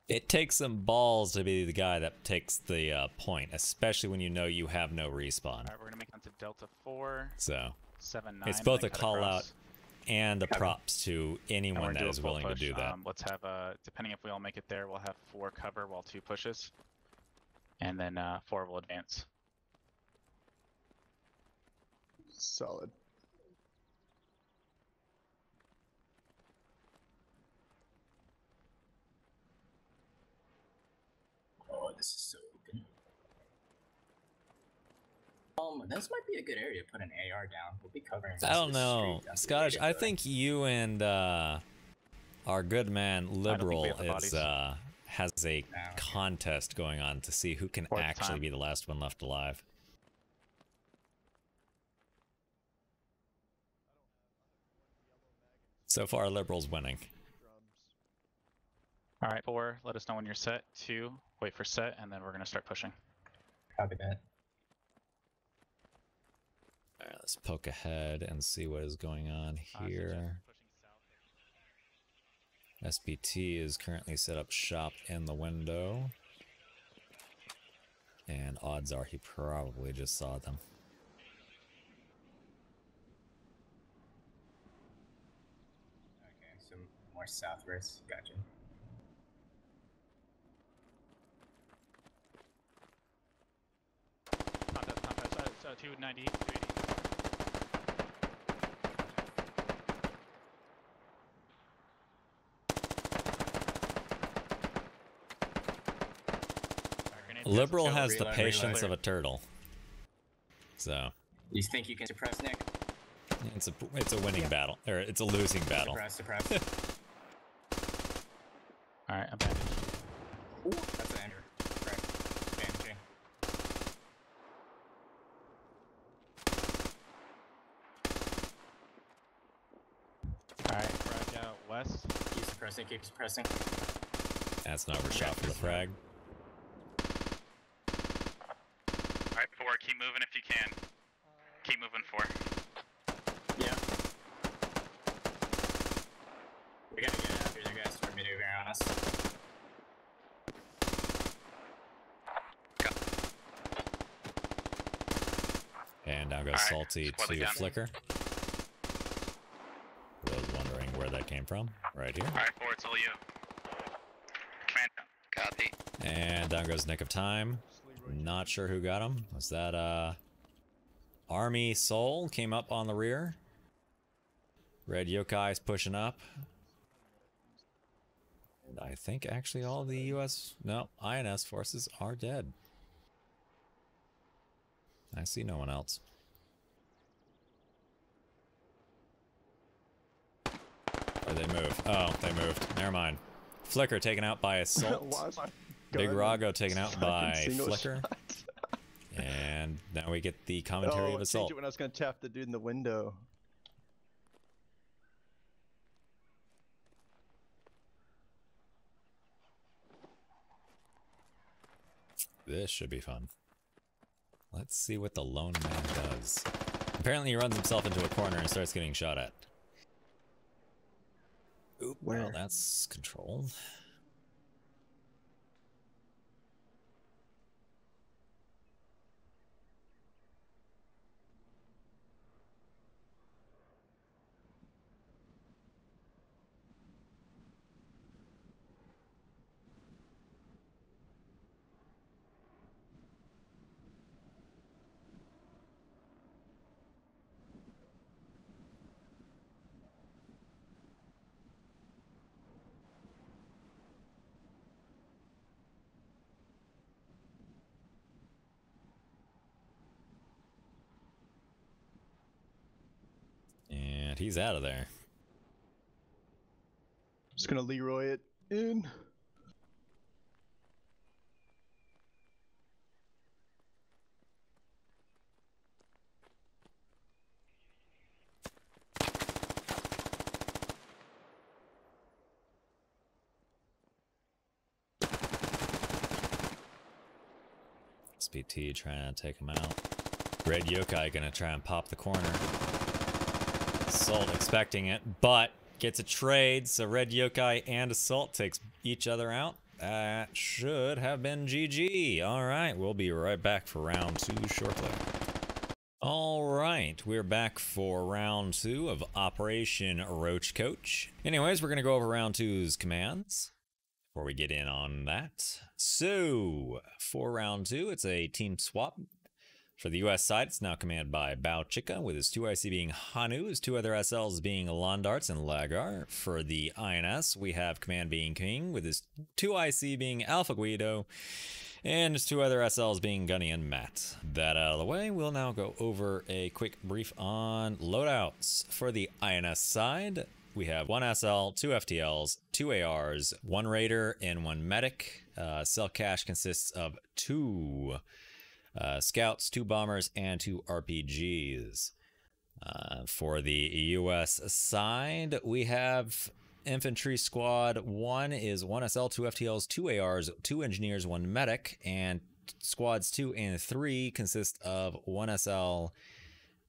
It takes some balls to be the guy that takes the uh, point, especially when you know you have no respawn. Alright, we're gonna make it to Delta 4, So 7, 9. it's both a call across. out and a Copy. props to anyone that a is willing to do that. Um, let's have, uh, depending if we all make it there, we'll have 4 cover while 2 pushes. And then uh, 4 will advance. Solid. Oh, this is so good. Um, this might be a good area to put an AR down. We'll be covering. I don't know, Scottish. I think you and uh, our good man Liberal is uh, has a contest going on to see who can actually time. be the last one left alive. So far, Liberal's winning. All right, four. Let us know when you're set. Two. Wait for set, and then we're gonna start pushing. Copy that. All right, let's poke ahead and see what is going on uh, here. SBT is currently set up shop in the window. And odds are he probably just saw them. So more southwards. Gotcha. Contest, contest. Uh, it's, uh, 290, 280. Liberal go, has the patience reload. of a turtle. So You think you can suppress Nick? it's a it's a winning battle or it's a losing battle. Suppress, suppress. All right, I'm bandaged. Ooh, that's an ender. Right. Bandaging. All right, frag out west. Keep suppressing, keep suppressing. That's an shot for the frag. Alright, four, keep moving if you can. Keep moving, four. Yeah. We gotta get after the guys start maneuvering on us. And now goes Alright, Salty to down. Flicker. For those wondering where that came from, right here. Alright, four, it's all you. Command. Copy. And down goes Nick of Time. Not sure who got him. Was that uh Army Soul came up on the rear? Red Yokai's pushing up. And I think actually all the US no, INS forces are dead. I see no one else. Or they move. Oh, they moved. Never mind. Flicker taken out by Assault. Big Rago taken out by Flicker. And now we get the oh, commentary oh, of Assault. it when I was gonna tap the dude in the window. This should be fun. Let's see what the lone man does. Apparently he runs himself into a corner and starts getting shot at. Oop, well, that's controlled. And he's out of there. Just gonna Leroy it in. SPT trying to take him out. Red Yokai gonna try and pop the corner. Assault expecting it, but gets a trade, so Red Yokai and Assault takes each other out. That should have been GG. Alright, we'll be right back for round two shortly. Alright, we're back for round two of Operation Roach Coach. Anyways, we're gonna go over round two's commands before we get in on that. So, for round two, it's a team swap. For the US side, it's now commanded by Bao Chica, with his 2IC being Hanu, his two other SLs being Londarts and Lagar. For the INS, we have command being King, with his 2IC being Alpha Guido, And his two other SLs being Gunny and Matt. That out of the way, we'll now go over a quick brief on loadouts. For the INS side, we have one SL, two FTLs, two ARs, one Raider, and one Medic. Uh, cell cache consists of two uh, Scouts, two Bombers, and two RPGs. Uh, for the US side, we have infantry squad. One is one SL, two FTLs, two ARs, two engineers, one medic, and squads two and three consist of one SL,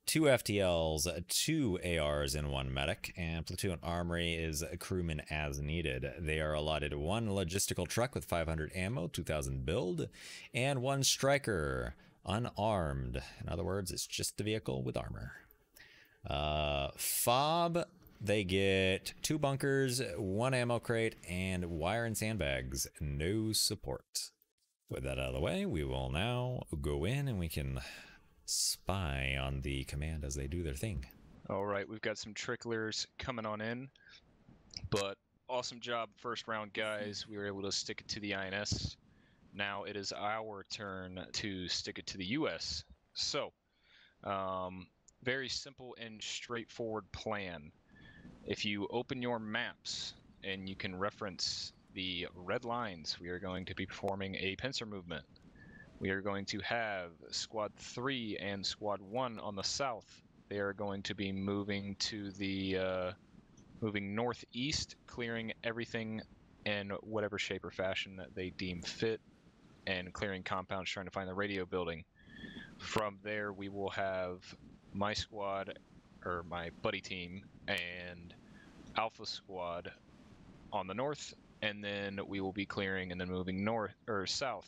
two FTLs, two ARs, and one medic. And platoon armory is crewmen as needed. They are allotted one logistical truck with 500 ammo, 2000 build, and one Stryker unarmed. In other words, it's just a vehicle with armor. Uh, fob, they get two bunkers, one ammo crate, and wire and sandbags. No support. With that out of the way, we will now go in and we can spy on the command as they do their thing. All right, we've got some tricklers coming on in, but awesome job first round, guys. We were able to stick it to the INS. Now it is our turn to stick it to the US. So, um, very simple and straightforward plan. If you open your maps and you can reference the red lines, we are going to be performing a pincer movement. We are going to have Squad 3 and Squad 1 on the south. They are going to be moving to the uh, moving northeast, clearing everything in whatever shape or fashion that they deem fit, and clearing compounds, trying to find the radio building. From there, we will have my squad or my buddy team and Alpha Squad on the north, and then we will be clearing and then moving north or south.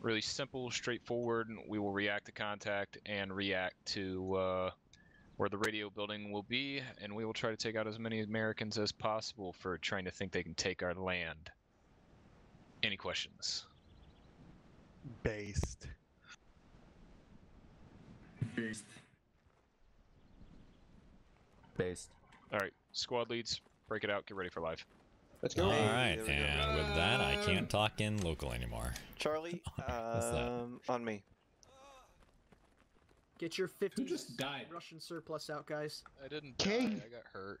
Really simple, straightforward. We will react to contact and react to uh, where the radio building will be, and we will try to take out as many Americans as possible for trying to think they can take our land. Any questions? Based. Based. Based. All right, squad leads, break it out, get ready for live. Let's go. All right, and with that, I can't talk in local anymore. Charlie, um, on me. Get your 50 just died? Russian surplus out, guys. I didn't King. die, I got hurt.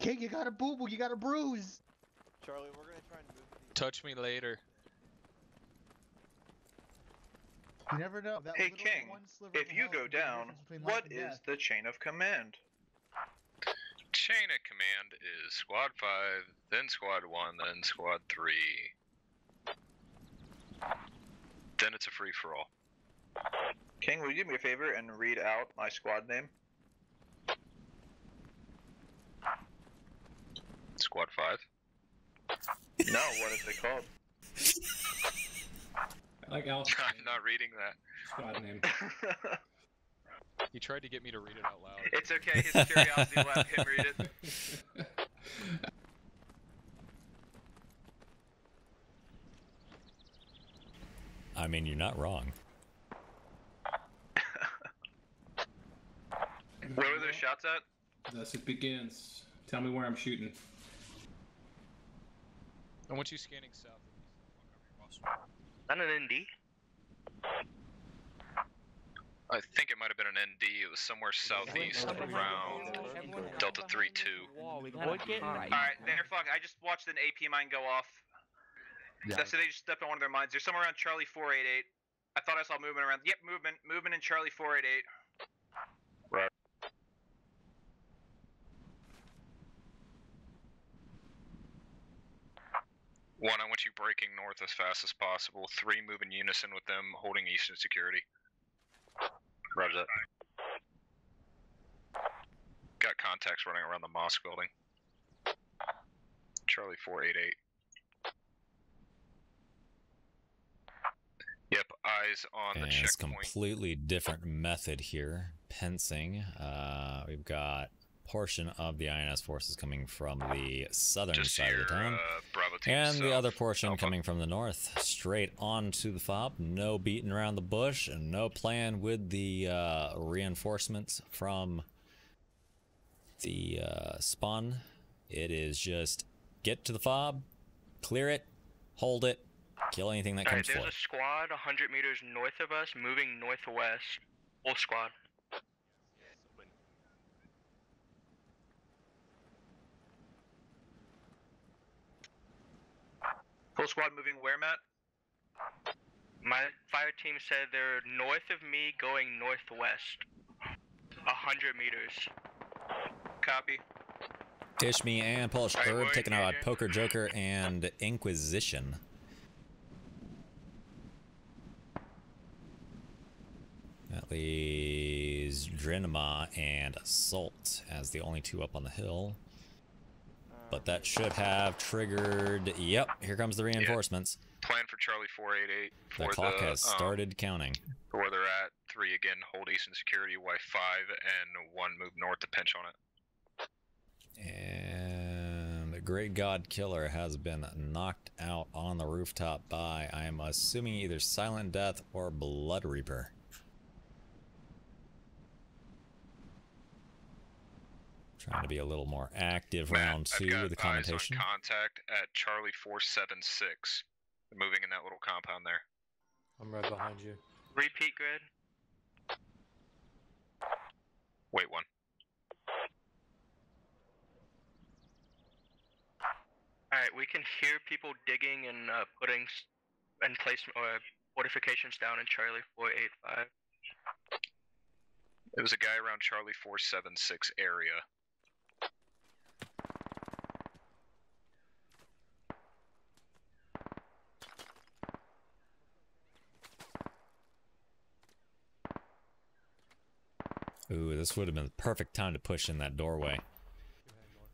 King, you got a boo boo, you got a bruise. Charlie, we're gonna try and move these. Touch me later. You never know. That Hey King, one sliver of if you go could be the down, difference between life what and is death. the chain of command? Chain of command is squad 5, then squad 1, then squad 3. Then it's a free for all. King, will you do me a favor and read out my squad name? Squad 5. No, what is it called? I like Alpha. I'm not reading that. Squad name. He tried to get me to read it out loud. It's okay, his curiosity let him read it. I mean, you're not wrong. Where were those shots at? Thus it begins. Tell me where I'm shooting. I want you scanning south. Not an ND. I think it might have been an ND. It was somewhere southeast around Delta 3 2. Alright, they're fuck. I just watched an AP mine go off. That's so they just stepped on one of their mines. They're somewhere around Charlie 488. I thought I saw movement around. Yep, movement. Movement in Charlie 488. Right. One, I want you breaking north as fast as possible. Three, move in unison with them, holding eastern security. Roger that. Got contacts running around the mosque building. Charlie 488. Yep, eyes on the And it's checkpoint. completely different method here. Pensing. Uh, we've got portion of the INS forces coming from the southern Just side of the town, uh, and the other portion coming from the north, straight onto the fob. No beating around the bush, and no plan with the uh, reinforcements from the uh, spawn. It is just get to the fob, clear it, hold it, Kill anything that Alright, comes there's forward. a squad 100 meters north of us moving northwest. Whole squad. Full squad moving where, Matt? My fire team said they're north of me going northwest. 100 meters. Copy. Ishmi and Polish Alright, Herb taking out. Poker Joker and Inquisition. That leaves Drinma and Assault as the only two up on the hill. But that should have triggered. Yep, here comes the reinforcements. Plan for Charlie 488 The for clock the, has um, started counting. where they're at. Three again, hold Eastern Security Y5, and one move north to pinch on it. And the Great God Killer has been knocked out on the rooftop by, I am assuming, either Silent Death or Blood Reaper. Trying to be a little more active round I've two got with the eyes commentation. on contact at Charlie 476. They're moving in that little compound there. I'm right behind you. Repeat grid. Wait one. Alright, we can hear people digging and uh, putting s- in place or fortifications down in Charlie 485. It was a guy around Charlie 476 area. Ooh, this would have been the perfect time to push in that doorway.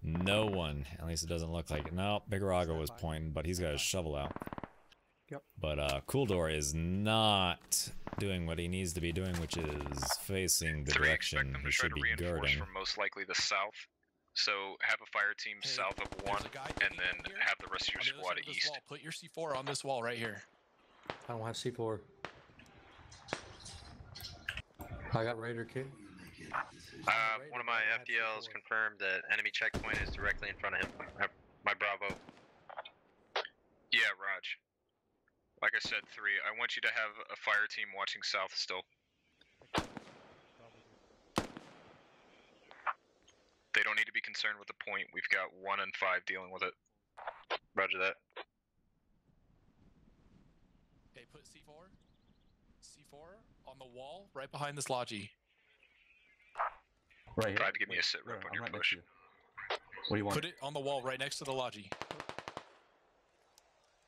No one, at least it doesn't look like it. No, Big Rago was pointing, but he's got his shovel out. Yep. But uh, Cooldor is not doing what he needs to be doing, which is facing the Three, direction he should be reinforce guarding. from most likely the south. So have a fire team south of one, and then have the rest of your squad east. Wall. Put your C4 on this wall right here. I don't have C4. I got Raider kit. Uh, one of my FTLs confirmed that enemy checkpoint is directly in front of him. My Bravo. Yeah, Raj. Like I said, three. I want you to have a fire team watching south still. They don't need to be concerned with the point. We've got one and five dealing with it. Roger that. Okay, put C4. C4 on the wall right behind this logi. Right here. Try to give me a sit rep no, on your right push. you. What do you want? Put it on the wall right next to the logi.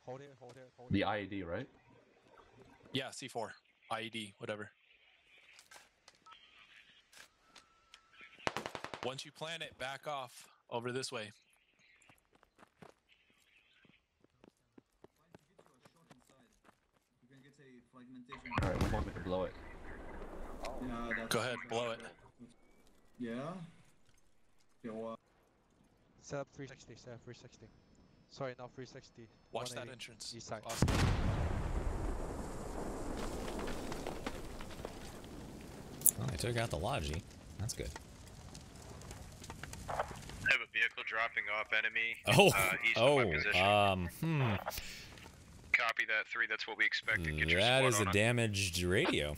Hold it, hold it, hold it. The IED, right? Yeah, C4. IED, whatever. Once you plant it, back off over this way. Alright, we want me to blow it. Go ahead, blow it. Yeah. Yeah, what? Set up 360, set up 360. Sorry, not 360. Watch that entrance. East side. Awesome. Oh, they took out the Logi. That's good. I have a vehicle dropping off enemy. Oh, uh, east of my oh, position. um, hmm. Copy that, three. That's what we expected. Get your That squad is a on damaged radio.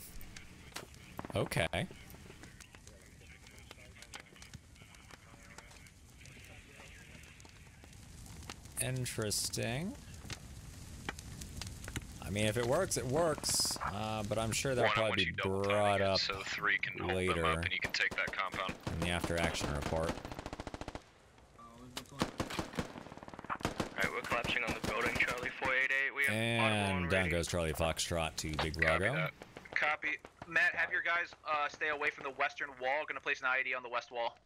Okay. Interesting. I mean, if it works, it works. Uh, but I'm sure that'll One, probably be brought up so three can later up and you can take that compound. in the after action report. Alright, we're collapsing on the building, Charlie 488. We have And down goes Charlie Foxtrot to Big Rago. Copy. Matt, have your guys uh, stay away from the western wall. Gonna place an IED on the west wall.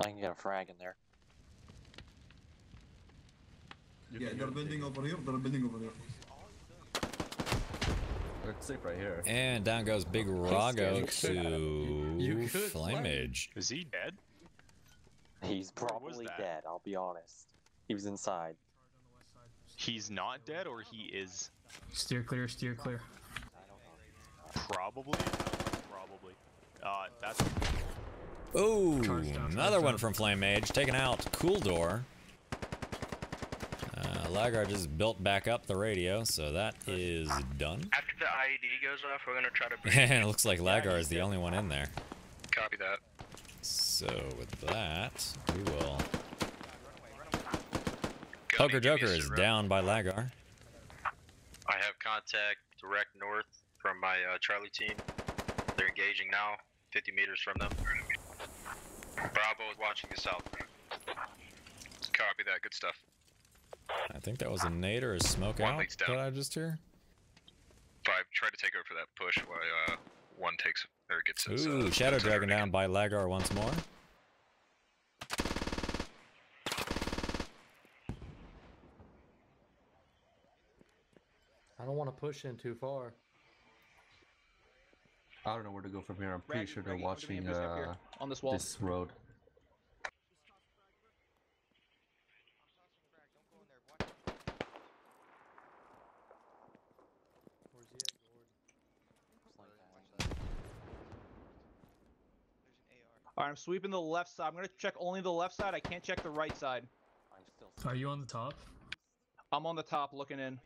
I can get a frag in there. Yeah, they're building over here. They're building over here. It's safe right here. And down goes Big Rago to you could Flamage. Is he dead? He's probably dead, I'll be honest. He was inside. He's not dead, or he is Steer clear, steer clear. probably. Probably. Uh, that's. Ooh, Charge down, another one from Flame Mage, taken out. Cool Door. Lagar just built back up the radio, so that is done. After the IED goes off, we're gonna try to. bring- And it looks like Lagar is the only one in there. Copy that. So with that, we will. Poker Joker is down by Lagar. I have contact direct north from my uh, Charlie team. They're engaging now, 50 meters from them. Bravo is watching the south. Copy that. Good stuff. I think that was a nade or a smoke One out leads down. that I just hear. Five. Try to take over for that push while uh, one takes or gets his. Ooh, uh, Shadow center Dragon down by Lagar once more. I don't want to push in too far. I don't know where to go from here. I'm pretty Raggy, sure they're Raggy, look at me, watching I'm just up here, uh, on this wall. this road. Alright, I'm sweeping the left side. I'm gonna check only the left side. I can't check the right side. Are you on the top? I'm on the top looking in.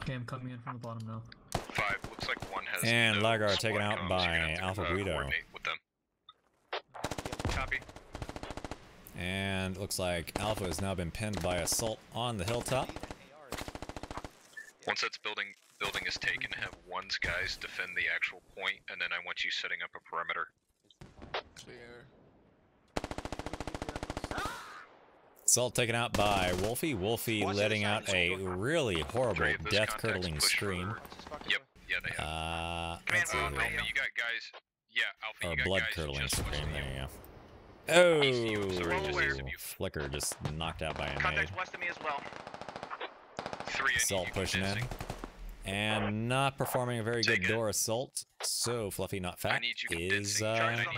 Okay, I'm coming in from the bottom now. Five. Looks like one has. And no Lagar taken out by You're gonna have to, Alpha uh, Guido. With them. Copy. And looks like Alpha has now been pinned by Assault on the hilltop. Once that's building building is taken, have one's guys defend the actual point, and then I want you setting up a perimeter. Clear. Assault taken out by Wolfie. Wolfie letting out a really horrible Dre, if those death contacts curdling scream. Yep. Yeah. Uh, let's Alpha, here. you got guys. Yeah, Alpha, Or you got blood guys curdling just scream. west of There you. you go. East you, sorry, just east Oh, of you. Flicker just knocked out by a nade. Contacts west of me as well. Three, Assault pushing in. And not performing a very good door assault. So Fluffy Not Fat need you is condensing. uh, Charge on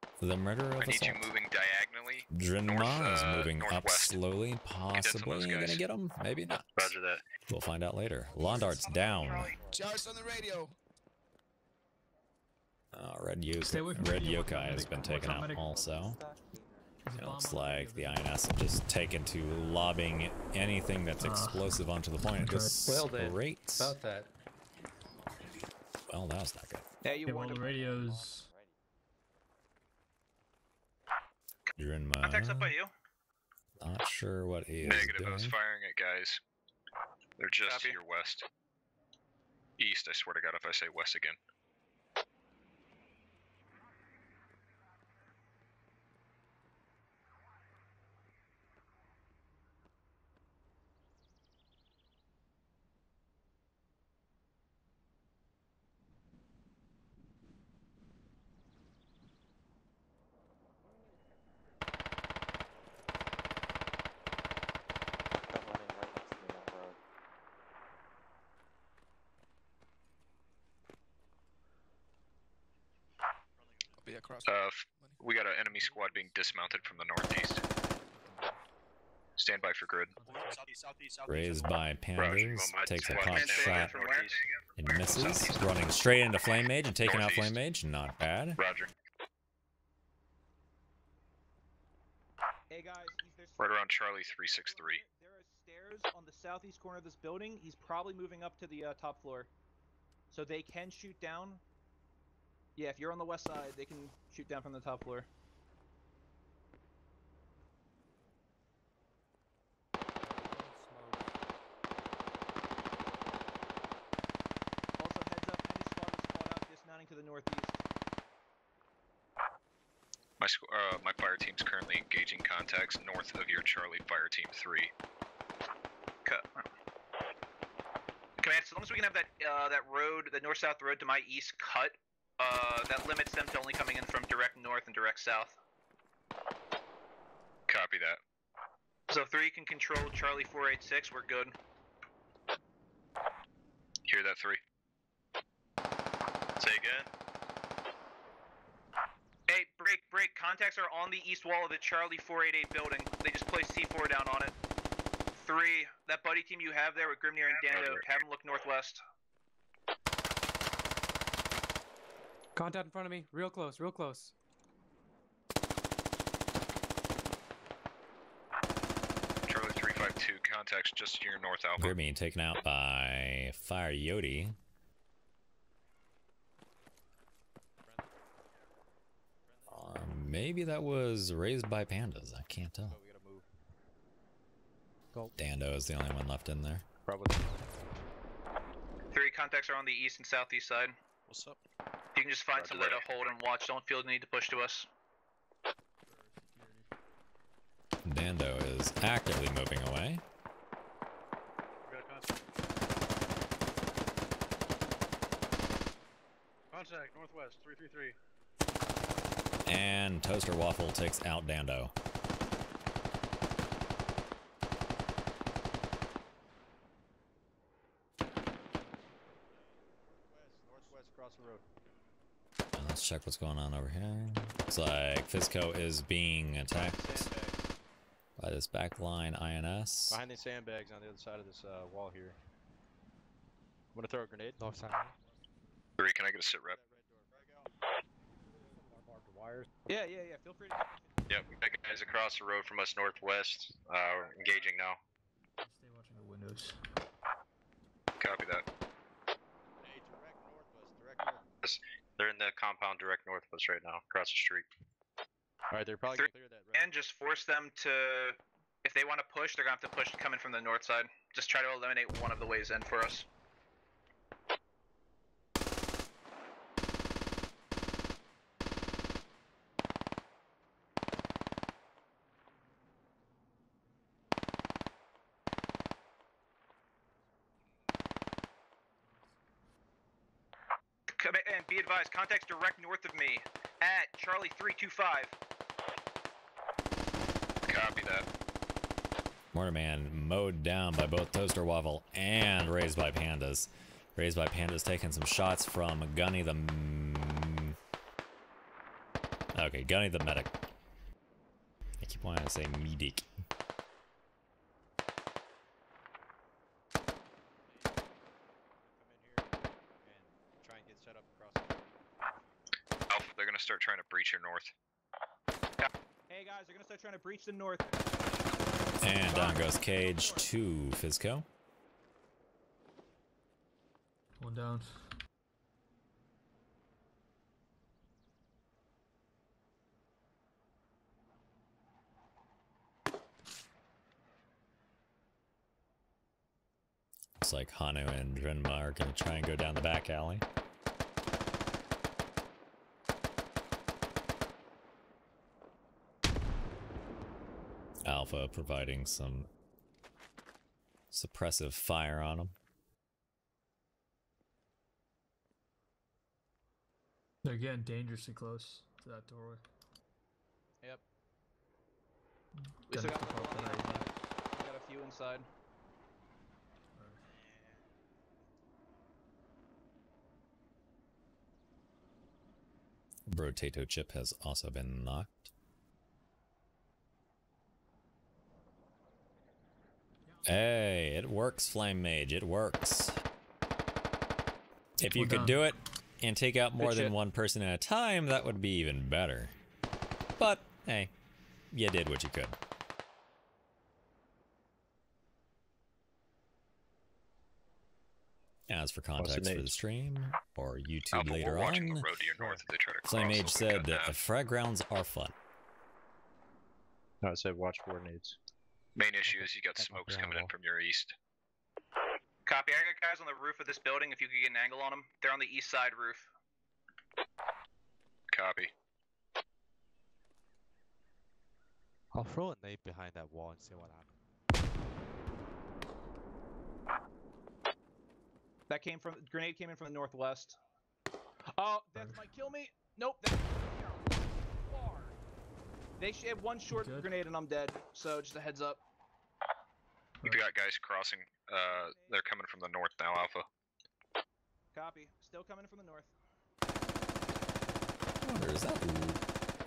the radio. Moving, the murderer I of need you moving diagonally. Drenma is uh, moving up slowly, Get some of possibly those gonna get him, maybe not. Roger that. We'll find out later. Londart's down. Charge on the radio. Uh, Red, Yo- Stay away Red. Yokai has been taken out also. It looks like the INS have just taken to lobbing anything that's Ah, explosive onto the point Just this Well then, rate. about that. Well, that was not good. Yeah, you Okay, well, warned the him. Radios. Drenma. Contacts up by you. Not sure what he is Negative. I was firing at guys. They're just Copy. to your west. East, I swear to God, if I say west again. I'll across. Uh, we got an enemy squad being dismounted from the northeast. Stand by for grid. Raised by Roger, Pandas, takes a squad pot shot and misses. Running straight into Flame Mage and taking out Flame Mage. Not bad. Roger. Hey guys, Right around Charlie 363. there are stairs on the southeast corner of this building. He's probably moving up to the uh, top floor, so they can shoot down. Yeah, if you're on the west side, they can shoot down from the top floor. Also, heads up, enemy squad is caught up dismounting to the northeast. My uh, my fire team's currently engaging contacts north of your Charlie Fire Team 3. Cut. Command, as long as we can have that uh, that road, the north-south road to my east cut, uh, that limits them to only coming in from direct north and direct south. Copy that. So three can control Charlie 486. We're good. Hear that, 3? Say again. Hey, break, break. Contacts are on the east wall of the Charlie 488 building. They just placed C4 down on it. Three, that buddy team you have there with Grimnir and Dando, have them look northwest. Contact in front of me. Real close, real close. Charlie 352, Two contacts just to your north alpha. We're being taken out by Fire Yodi. Uh, maybe that was raised by pandas. I can't tell. Dando is the only one left in there. Probably. Three contacts are on the east and southeast side. What's up? You can just find Roger somewhere that. to hold and watch. Don't feel the need to push to us. Dando is actively moving away. Contact northwest, 333. And Toaster Waffle takes out Dando. Northwest across the road. Uh, Let's check what's going on over here. Looks like Fisco is being attacked by this backline INS. Behind these sandbags on the other side of this uh, wall here. I'm gonna throw a grenade. North side. Three, can I get a sit rep? Yeah, yeah, yeah. Feel free to. Yep, we got guys across the road from us northwest. Uh, we're engaging now. Stay watching the windows. Copy that. Hey, direct northwest, direct north. They're in the compound direct north of us right now, across the street. Alright, they're probably Three- gonna clear that. And just force them to. If they want to push, they're gonna have to push coming from the north side. Just try to eliminate one of the ways in for us. Come and be advised, contacts direct north of me at Charlie three two five. Copy that. Mortarman mowed down by both Toaster Waffle and Raised by Pandas. Raised by Pandas taking some shots from Gunny the... m- Okay, Gunny the medic. I keep wanting to say medic. Try and get set up across the Alpha, they're gonna start trying to breach your north. Hey guys, they're gonna start trying to breach the north. And down goes Cage to Fizco. One down. Looks like Hanu and Drenma are going to try and go down the back alley. Alpha providing some suppressive fire on them. They're getting dangerously close to that doorway. Yep. We still got keep one on the We got a few inside. Rotato chip has also been knocked. Hey, it works, Flame Mage. It works. If you Well could done. do it and take out more Good than shit. one person at a time, that would be even better. But, hey, you did what you could. As for context for the stream or YouTube Alpha, later on, the road to your north if they try to Flame. Mage said cut uh, down. frag rounds are fun. No, it said watch for nades. Main issue is you got smokes coming in from your east. Copy. I got guys on the roof of this building. If you could get an angle on them, they're on the east side roof. Copy. I'll throw a nade behind that wall and see what happens. That came from grenade came in from the northwest. Oh, that might kill me. Nope. That, far. They sh- had one short Good. grenade and I'm dead. So just a heads up. We've got guys crossing. Uh, they're coming from the north now, Alpha. Copy. Still coming from the north. I wonder, is that...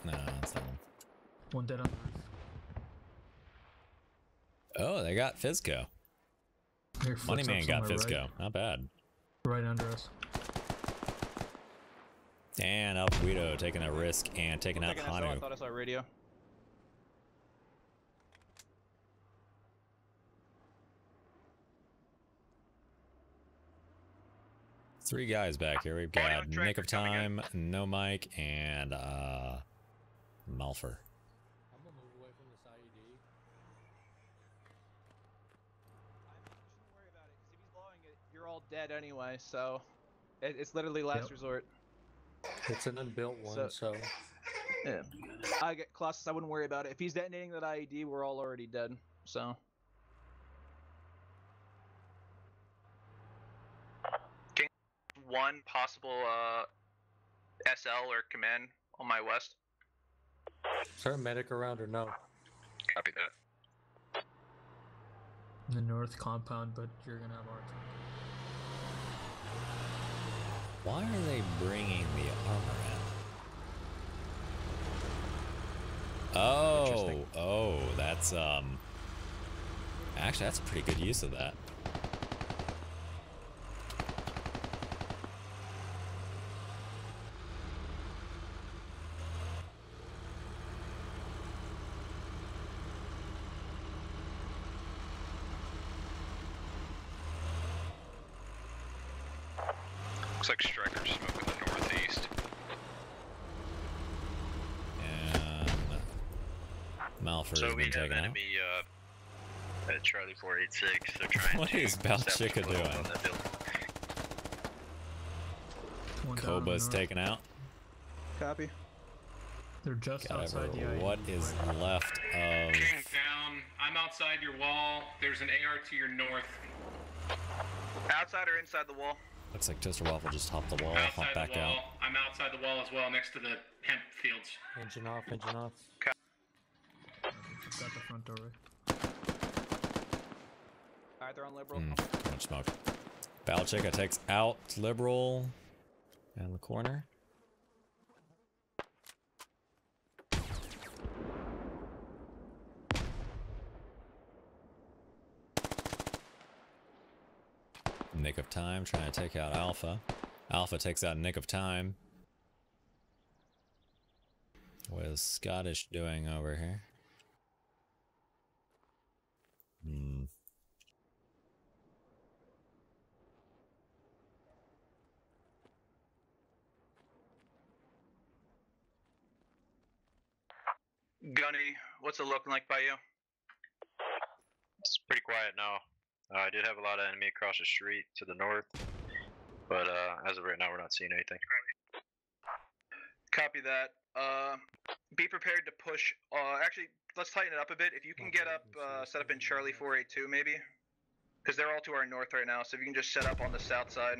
No, that's not him. One dead on the roof. Oh, they got Fizco. Here, Money Man got somewhere Fizco. Right, Not bad. right under us. And Alpha Guido taking a risk and taking out Taking that shot, I thought I saw a radio. Three guys back here. We've got Nick of Time, No Mike, and uh, Malfer. I'm gonna move away from this IED. You're all dead anyway, so it, it's literally last Yep. resort. It's an unbuilt one, So- so, Yeah. I get Colossus. I wouldn't worry about it. If he's detonating that IED, we're all already dead. So. One possible uh SL or command on my west. is there a medic around or no? Copy that. In the north compound, but you're gonna have our Why are they bringing the armor in? Oh, oh, that's um. Actually, that's a pretty good use of that. Looks like Stryker's smoking the northeast. And Malfer so has we been have taken out. uh, at Charlie 486. They're trying What to is establish Balchika a foothold doing? on that building. One down on the Koba's taken out. Copy. They're just Gotta outside the what is left of. King down. I'm outside your wall. There's an AR to your north. Outside or inside the wall? Looks like Toaster Waffle just hopped the wall, outside hopped back wall. out. I'm outside the wall as well, next to the hemp fields. Engine off, engine off. Got the front door. Alright, they're on liberal. Hmm, much smoke. Balchika takes out Liberal in the corner. Nick of Time trying to take out Alpha. Alpha takes out Nick of Time. What is Scottish doing over here? Hmm. Gunny, what's it looking like by you? It's pretty quiet now. Uh, I did have a lot of enemy across the street to the north, but uh, as of right now, we're not seeing anything. Copy that. Uh, be prepared to push. Uh, actually, let's tighten it up a bit. If you can get up, uh, set up in Charlie 482 maybe, because they're all to our north right now. So if you can just set up on the south side,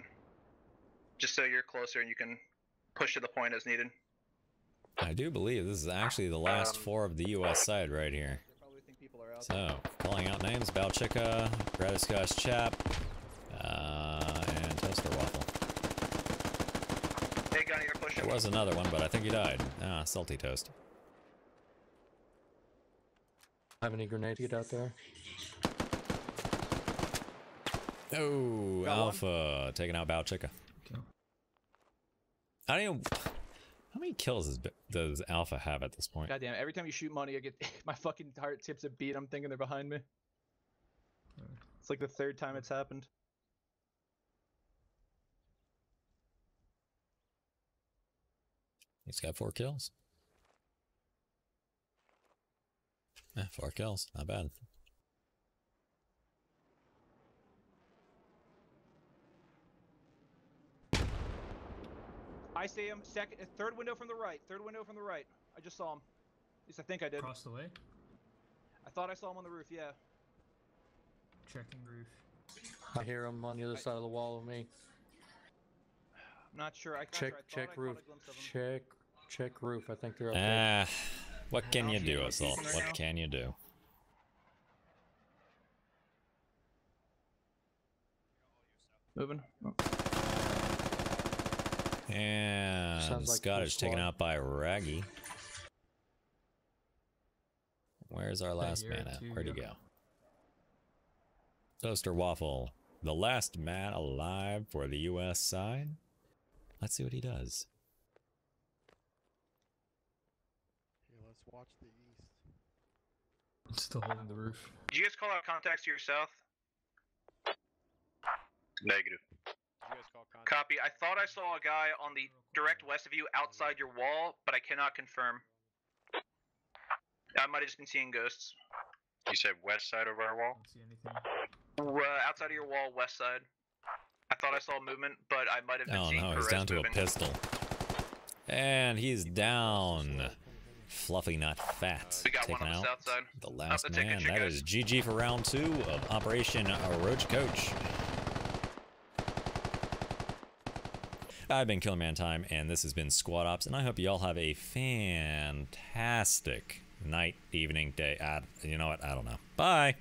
just so you're closer and you can push to the point as needed. I do believe this is actually the last Um, four of the U.S. side right here. So, calling out names: Balchika, Bradiscotch Chap, uh, and Toaster Waffle. Hey, Gunny, you're pushing. There was another one, but I think he died. Ah, Salty Toast. Have any grenades get out there? Oh, Got one. Alpha taking out Balchika. I don't even. How many kills does, does Alpha have at this point? God damn! Every time you shoot money, I get my fucking heart tips a beat. I'm thinking they're behind me. It's like the third time it's happened. He's got four kills. Yeah, four kills. Not bad. I see him. Second, uh, third window from the right. Third window from the right. I just saw him. At least I think I did. Across the way. I thought I saw him on the roof. Yeah. Checking roof. I hear him on the other side of the wall with me. I'm not sure. I not Check, sure. I check I roof. a glimpse of him. Check, check roof. I think they're up there. Ah, what can you do, Assault? What can you do? Moving. And Sounds like Scottish taken out by Raggy. Where's our last here man at? Where'd he go? Toaster Waffle, the last man alive for the U.S. side. Let's see what he does. Okay, let's watch the east. Still holding the roof. Did you guys call out contacts to your south? Negative. Copy. I thought I saw a guy on the direct west of you outside your wall, but I cannot confirm. I might have just been seeing ghosts. You said west side of our wall? See Uh, outside of your wall, west side. I thought I saw movement, but I might have been Oh seeing no, he's down to a pistol. And he's down. Fluffy, not fat. We got Taken one on the out. south side. The last the ticket man. shit, That guys. is GG for round two of Operation Roach Coach. I've been Killermantime, and this has been Squad Ops, and I hope you all have a fantastic night, evening, day. I, you know what? I don't know. Bye.